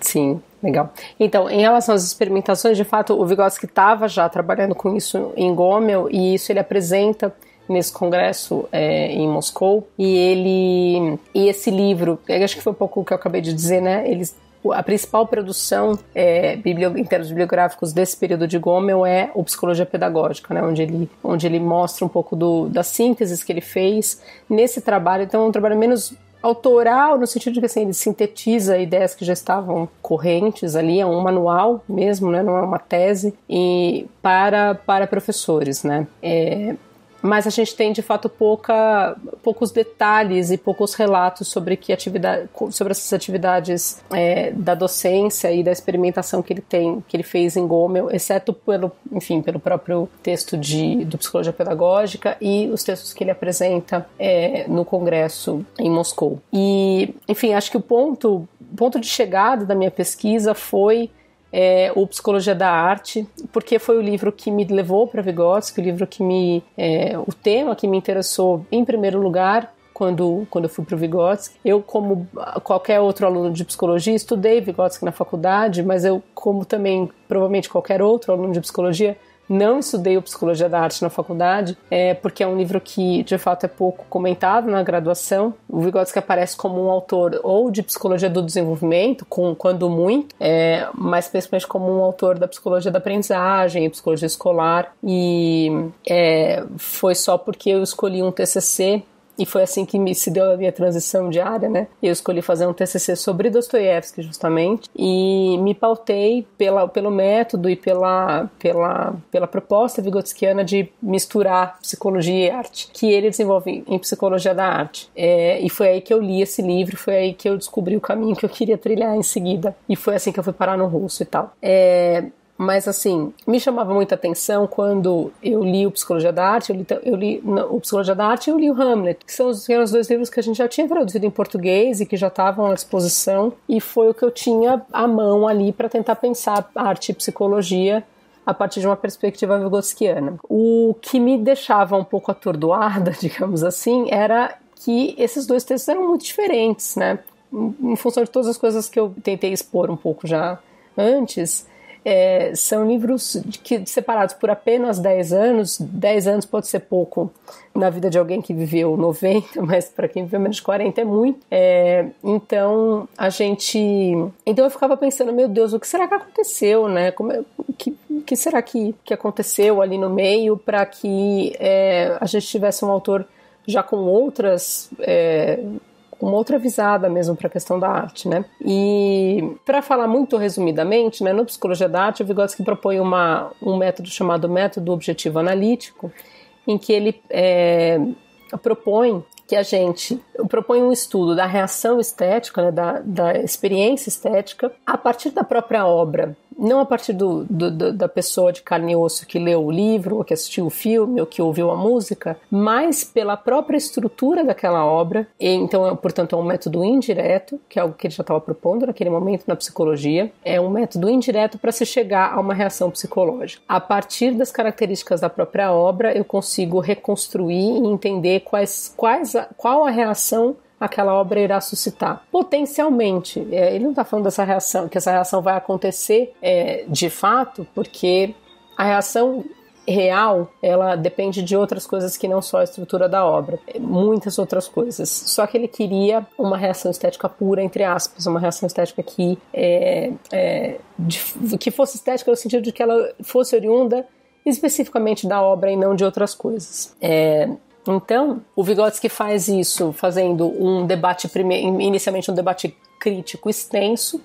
Sim, legal. Então, em relação às experimentações, de fato, o Vygotsky estava já trabalhando com isso em Gomel e isso ele apresenta nesse congresso é, em Moscou e ele e esse livro, acho que foi um pouco o que eu acabei de dizer, né? Eles a principal produção é, em termos bibliográficos desse período de Gomel é o Psicologia Pedagógica, né, onde, ele, onde ele mostra um pouco do, das sínteses que ele fez nesse trabalho. Então, é um trabalho menos autoral, no sentido de que assim, ele sintetiza ideias que já estavam correntes ali, é um manual mesmo, né, não é uma tese, e para, para professores. Né. É, mas a gente tem de fato pouca, poucos detalhes e poucos relatos sobre que atividade, sobre essas atividades é, da docência e da experimentação que ele tem, que ele fez em Gomel, exceto pelo, enfim, pelo próprio texto de do psicologia pedagógica e os textos que ele apresenta é, no congresso em Moscou. E, enfim, acho que o ponto ponto de chegada da minha pesquisa foi é, o Psicologia da Arte, porque foi o livro que me levou para Vygotsky, o livro que me, é, o tema que me interessou em primeiro lugar quando, quando eu fui para o Vygotsky. Eu, como qualquer outro aluno de psicologia, estudei Vygotsky na faculdade, mas eu, como também provavelmente qualquer outro aluno de psicologia, não estudei Psicologia da Arte na faculdade, é, porque é um livro que de fato é pouco comentado na graduação. O Vygotsky aparece como um autor ou de Psicologia do Desenvolvimento, com, quando muito, é, mas principalmente como um autor da Psicologia da Aprendizagem e Psicologia Escolar. E é, foi só porque eu escolhi um TCC e foi assim que me, se deu a minha transição diária, né? Eu escolhi fazer um TCC sobre Dostoiévski, justamente, e me pautei pela, pelo método e pela, pela, pela proposta vigotskiana de misturar psicologia e arte, que ele desenvolve em Psicologia da Arte. É, e foi aí que eu li esse livro, foi aí que eu descobri o caminho que eu queria trilhar em seguida. E foi assim que eu fui parar no russo e tal. É, mas assim, me chamava muita atenção quando eu li o Psicologia da Arte, eu li, eu li não, o Psicologia da Arte e eu li o Hamlet, que são os, eram os dois livros que a gente já tinha traduzido em português e que já estavam à disposição, e foi o que eu tinha à mão ali para tentar pensar arte e psicologia a partir de uma perspectiva vigotskiana. O que me deixava um pouco atordoada, (laughs) digamos assim, era que esses dois textos eram muito diferentes, né? Em função de todas as coisas que eu tentei expor um pouco já antes, É, são livros que separados por apenas 10 anos. 10 anos pode ser pouco na vida de alguém que viveu 90, mas para quem viveu menos de 40 é muito. É, então a gente. Então eu ficava pensando, meu Deus, o que será que aconteceu, né? Como é, que, que será que, que aconteceu ali no meio para que é, a gente tivesse um autor já com outras é, uma outra visada mesmo para a questão da arte, né? E para falar muito resumidamente, né, no Psicologia da Arte, o Vygotsky propõe uma, um método chamado método objetivo analítico, em que ele é, propõe que a gente propõe um estudo da reação estética, né, da, da experiência estética, a partir da própria obra não a partir do, do, da pessoa de carne e osso que leu o livro, ou que assistiu o filme, ou que ouviu a música, mas pela própria estrutura daquela obra. E, então, portanto, é um método indireto, que é algo que ele já estava propondo naquele momento na psicologia. É um método indireto para se chegar a uma reação psicológica. A partir das características da própria obra, eu consigo reconstruir e entender quais, quais a, qual a reação aquela obra irá suscitar. Potencialmente, é, ele não está falando dessa reação, que essa reação vai acontecer é, de fato, porque a reação real, ela depende de outras coisas que não só a estrutura da obra, é, muitas outras coisas. Só que ele queria uma reação estética pura, entre aspas, uma reação estética que, é, é, de, que fosse estética no sentido de que ela fosse oriunda especificamente da obra e não de outras coisas. É, então, o Vygotsky faz isso fazendo um debate, inicialmente um debate crítico extenso,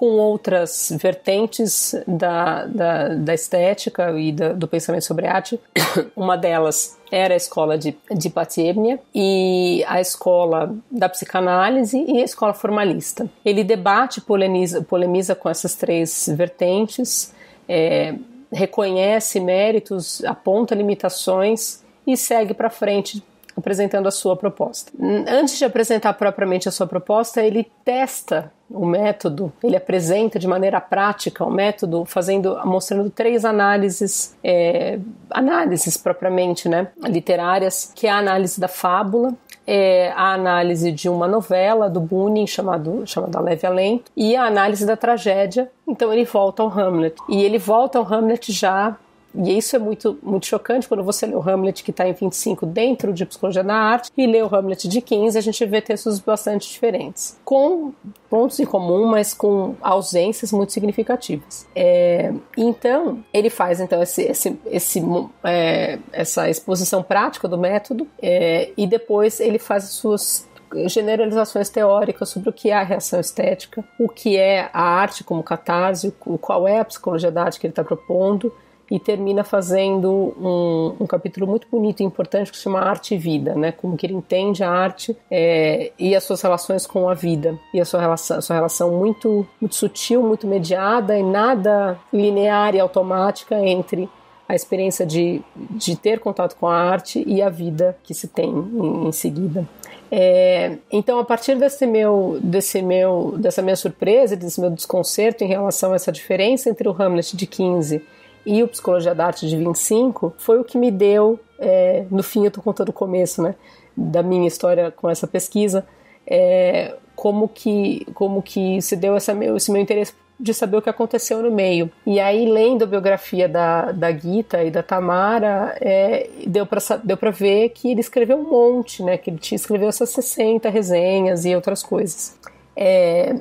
com outras vertentes da, da, da estética e da, do pensamento sobre arte. (coughs) Uma delas era a escola de, de Patiemnia e a escola da psicanálise e a escola formalista. Ele debate, polemiza, polemiza com essas três vertentes, é, reconhece méritos, aponta limitações e segue para frente apresentando a sua proposta. Antes de apresentar propriamente a sua proposta, ele testa o método, ele apresenta de maneira prática o método, fazendo, mostrando três análises, é, análises propriamente, né, literárias, que é a análise da fábula, é a análise de uma novela do Bunin chamado chamada Leve Alento e a análise da tragédia. Então ele volta ao Hamlet e ele volta ao Hamlet já e isso é muito, muito chocante quando você lê o Hamlet que está em 25 dentro de Psicologia da Arte e lê o Hamlet de 15, a gente vê textos bastante diferentes, com pontos em comum, mas com ausências muito significativas. É, então, ele faz então esse, esse, esse é, essa exposição prática do método é, e depois ele faz as suas generalizações teóricas sobre o que é a reação estética, o que é a arte como catarse, qual é a psicologia da arte que ele está propondo e termina fazendo um, um, capítulo muito bonito e importante que se chama Arte e Vida, né? Como que ele entende a arte é, e as suas relações com a vida e a sua relação, a sua relação muito, muito sutil, muito mediada e nada linear e automática entre a experiência de, de ter contato com a arte e a vida que se tem em, em seguida. É, então, a partir desse meu, desse meu, dessa minha surpresa, desse meu desconcerto em relação a essa diferença entre o Hamlet de 15 e o Psicologia da Arte de 25 foi o que me deu, é, no fim eu estou contando o começo né, da minha história com essa pesquisa, é, como, que, como que se deu essa meu, esse meu interesse de saber o que aconteceu no meio. E aí, lendo a biografia da, da Gita e da Tamara, é, deu para deu ver que ele escreveu um monte, né? Que ele escreveu essas 60 resenhas e outras coisas. É,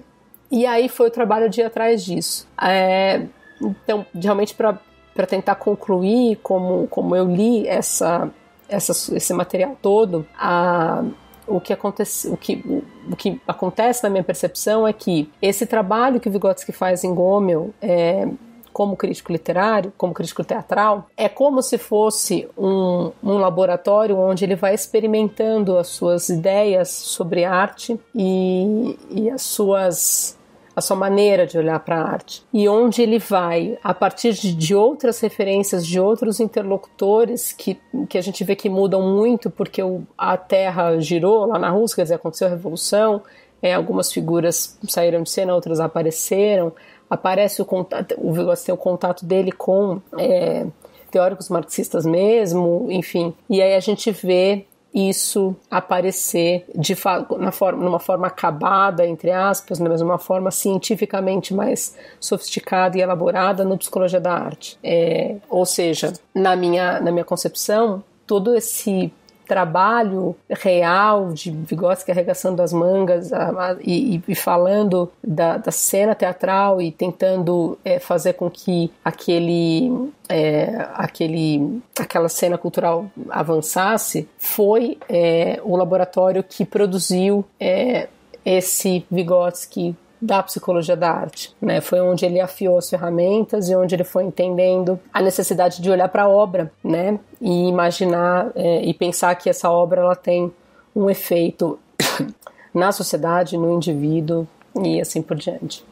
e aí foi o trabalho de ir atrás disso. É, então, realmente, para para tentar concluir como, como eu li essa, essa, esse material todo, a, o que, acontece, o, que, o, o, que acontece na minha percepção é que esse trabalho que o Vygotsky faz em Gomel é, como crítico literário, como crítico teatral, é como se fosse um, um laboratório onde ele vai experimentando as suas ideias sobre arte e, e as suas a sua maneira de olhar para a arte. E onde ele vai, a partir de, de, outras referências, de outros interlocutores que, que a gente vê que mudam muito porque o, a Terra girou lá na Rússia, quer dizer, aconteceu a Revolução, é, algumas figuras saíram de cena, outras apareceram. Aparece o contato, o Vygotsky tem o contato dele com é, teóricos marxistas mesmo, enfim. E aí a gente vê isso aparecer de na forma, numa forma acabada, entre aspas, né, mas uma forma cientificamente mais sofisticada e elaborada no Psicologia da Arte. É, ou seja, na minha, na minha concepção, todo esse trabalho real de Vygotsky arregaçando as mangas a, a, e, e, falando da, da, cena teatral e tentando é, fazer com que aquele, é, aquele, aquela cena cultural avançasse, foi é, o laboratório que produziu é, esse Vygotsky da psicologia da arte, né? Foi onde ele afiou as ferramentas e onde ele foi entendendo a necessidade de olhar para a obra, né? E imaginar é, e pensar que essa obra ela tem um efeito (coughs) na sociedade, no indivíduo e assim por diante.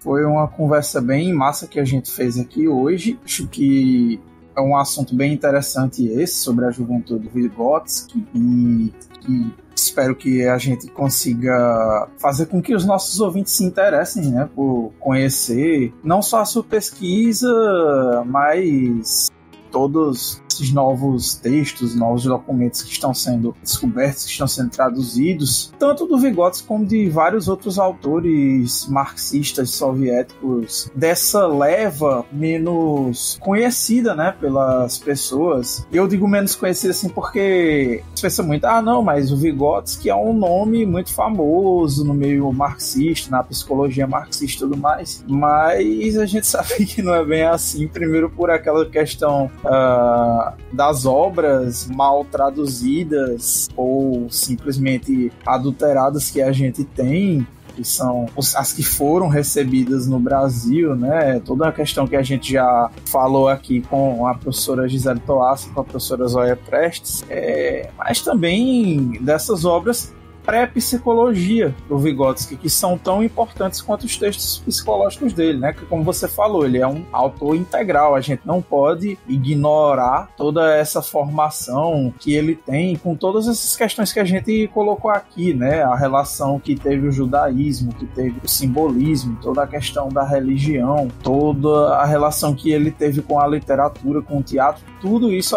Foi uma conversa bem massa que a gente fez aqui hoje. Acho que é um assunto bem interessante esse sobre a juventude Vygotsky e que espero que a gente consiga fazer com que os nossos ouvintes se interessem, né, por conhecer não só a sua pesquisa, mas todos esses novos textos, novos documentos que estão sendo descobertos, que estão sendo traduzidos, tanto do Vygotsky como de vários outros autores marxistas soviéticos dessa leva menos conhecida, né, pelas pessoas. Eu digo menos conhecida assim porque se pensa muito, ah, não, mas o Vygotsky é um nome muito famoso no meio marxista, na psicologia marxista e tudo mais, mas a gente (laughs) sabe que não é bem assim, primeiro por aquela questão uh, das obras mal traduzidas ou simplesmente adulteradas que a gente tem que são as que foram recebidas no Brasil, né? Toda a questão que a gente já falou aqui com a professora Gisele Toassa, com a professora Zóia Prestes, é, mas também dessas obras pré-psicologia do Vygotsky, que são tão importantes quanto os textos psicológicos dele, né? Que como você falou, ele é um autor integral, a gente não pode ignorar toda essa formação que ele tem com todas essas questões que a gente colocou aqui, né? A relação que teve o judaísmo, que teve o simbolismo, toda a questão da religião, toda a relação que ele teve com a literatura, com o teatro, tudo isso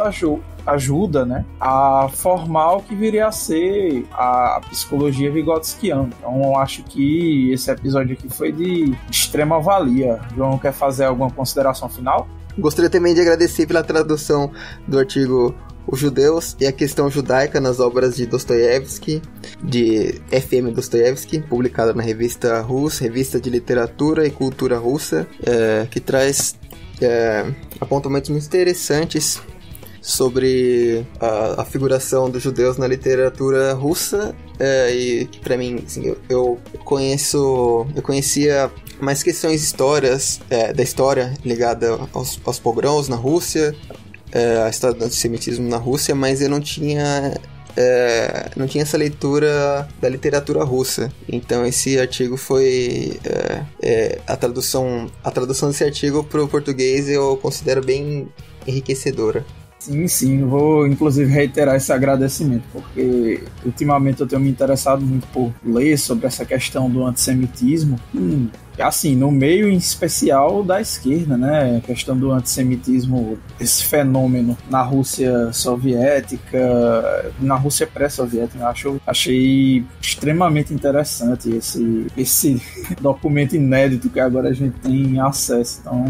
ajuda né, a formar o que viria a ser a psicologia vigotskiana. Então eu acho que esse episódio aqui foi de extrema valia. João quer fazer alguma consideração final? Gostaria também de agradecer pela tradução do artigo Os Judeus e a Questão Judaica nas obras de Dostoiévski, de FM Dostoiévski, publicada na revista Rus, Revista de Literatura e Cultura Russa, é, que traz é, apontamentos muito interessantes sobre a, a, figuração dos judeus na literatura russa é, e para mim assim, eu, eu, conheço eu conhecia mais questões histórias é, da história ligada aos, aos pogroms na Rússia é, a história do antissemitismo na Rússia mas eu não tinha é, não tinha essa leitura da literatura russa. Então esse artigo foi é, é, a tradução a tradução desse artigo para o português eu considero bem enriquecedora. Sim, sim, vou inclusive reiterar esse agradecimento, porque ultimamente eu tenho me interessado muito por ler sobre essa questão do antissemitismo. Hum, assim, no meio em especial da esquerda, né? A questão do antissemitismo, esse fenômeno na Rússia soviética, na Rússia pré-soviética, acho, achei extremamente interessante esse, esse (laughs) documento inédito que agora a gente tem acesso. Então,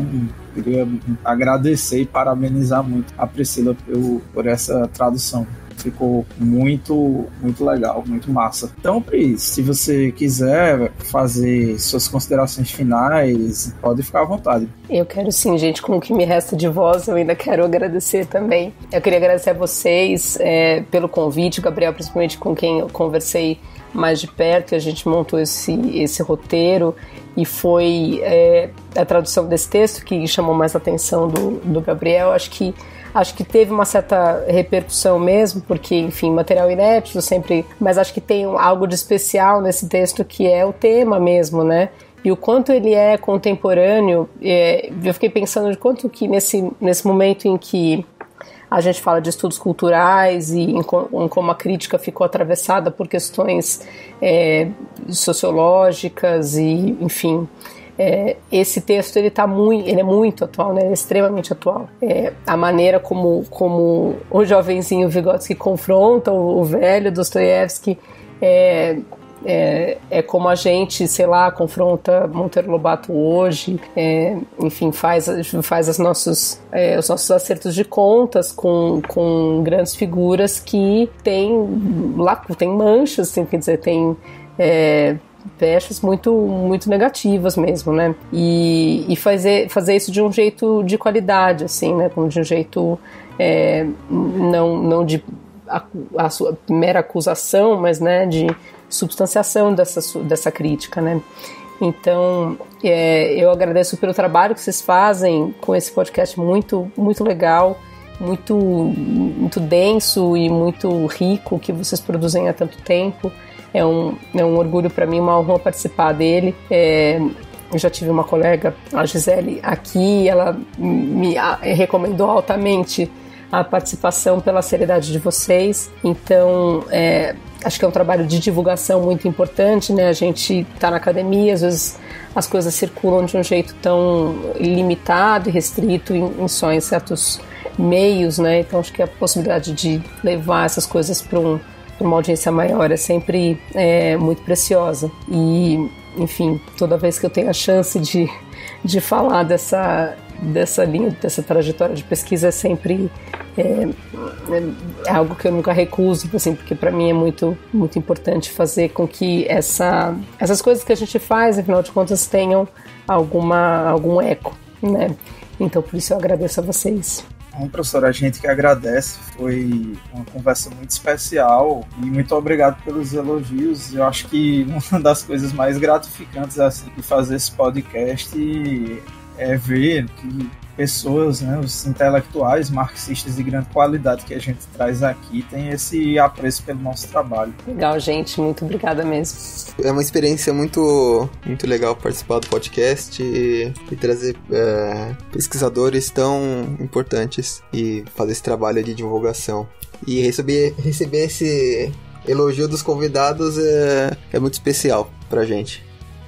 queria agradecer e parabenizar muito a Priscila por, por essa tradução ficou muito, muito legal, muito massa. Então, Pris, se você quiser fazer suas considerações finais, pode ficar à vontade. Eu quero sim, gente, com o que me resta de voz, eu ainda quero agradecer também. Eu queria agradecer a vocês é, pelo convite, Gabriel, principalmente com quem eu conversei mais de perto, e a gente montou esse, esse roteiro e foi é, a tradução desse texto que chamou mais a atenção do, do Gabriel. Acho que Acho que teve uma certa repercussão mesmo, porque, enfim, material inédito sempre. Mas acho que tem algo de especial nesse texto que é o tema mesmo, né? e o quanto ele é contemporâneo. É, eu fiquei pensando de quanto que nesse, nesse momento em que a gente fala de estudos culturais e em, em como a crítica ficou atravessada por questões é, sociológicas e, enfim, é, esse texto ele tá muito, ele é muito atual, né? Ele é extremamente atual. É, a maneira como, como o jovenzinho Vygotsky confronta o, o velho Dostoiévski é, é, é, como a gente, sei lá, confronta Monteiro Lobato hoje, é, enfim, faz, faz as nossos, é, os nossos acertos de contas com, com grandes figuras que têm, lá, tem manchas, assim, quer dizer, tem é, pechas muito, muito negativas mesmo, né? E, e fazer, fazer isso de um jeito de qualidade, assim, né? De um jeito é, não, não de a, a sua mera acusação, mas né, de substanciação dessa, dessa crítica, né? Então, é, eu agradeço pelo trabalho que vocês fazem com esse podcast muito, muito legal, muito, muito denso e muito rico que vocês produzem há tanto tempo. É um, é um orgulho para mim, uma honra participar dele. É, eu já tive uma colega, a Gisele, aqui, ela me recomendou altamente a participação pela seriedade de vocês. Então, é, acho que é um trabalho de divulgação muito importante, né? A gente está na academia, às vezes as coisas circulam de um jeito tão limitado e restrito em, em só em certos meios, né? Então, acho que a possibilidade de levar essas coisas para um, uma audiência maior é sempre é, muito preciosa. E, enfim, toda vez que eu tenho a chance de, de falar dessa dessa linha, dessa trajetória de pesquisa é sempre é, é algo que eu nunca recuso, assim, porque para mim é muito, muito importante fazer com que essa, essas coisas que a gente faz, afinal de contas, tenham alguma, algum eco, né? Então, por isso eu agradeço a vocês. Bom, professor, a gente que agradece. Foi uma conversa muito especial e muito obrigado pelos elogios. Eu acho que (laughs) uma das coisas mais gratificantes assim, de fazer esse podcast é ver que pessoas, né, os intelectuais marxistas de grande qualidade que a gente traz aqui têm esse apreço pelo nosso trabalho. Legal, gente, muito obrigada mesmo. É uma experiência muito, muito legal participar do podcast e, e trazer é, pesquisadores tão importantes e fazer esse trabalho de divulgação. E receber, receber esse elogio dos convidados é, é muito especial pra gente.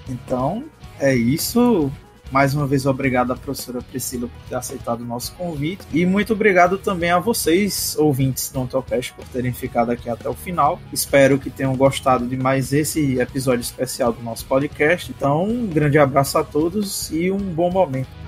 Então, é isso. Mais uma vez, obrigado à professora Priscila por ter aceitado o nosso convite. E muito obrigado também a vocês, ouvintes do Ontopest, por terem ficado aqui até o final. Espero que tenham gostado de mais esse episódio especial do nosso podcast. Então, um grande abraço a todos e um bom momento.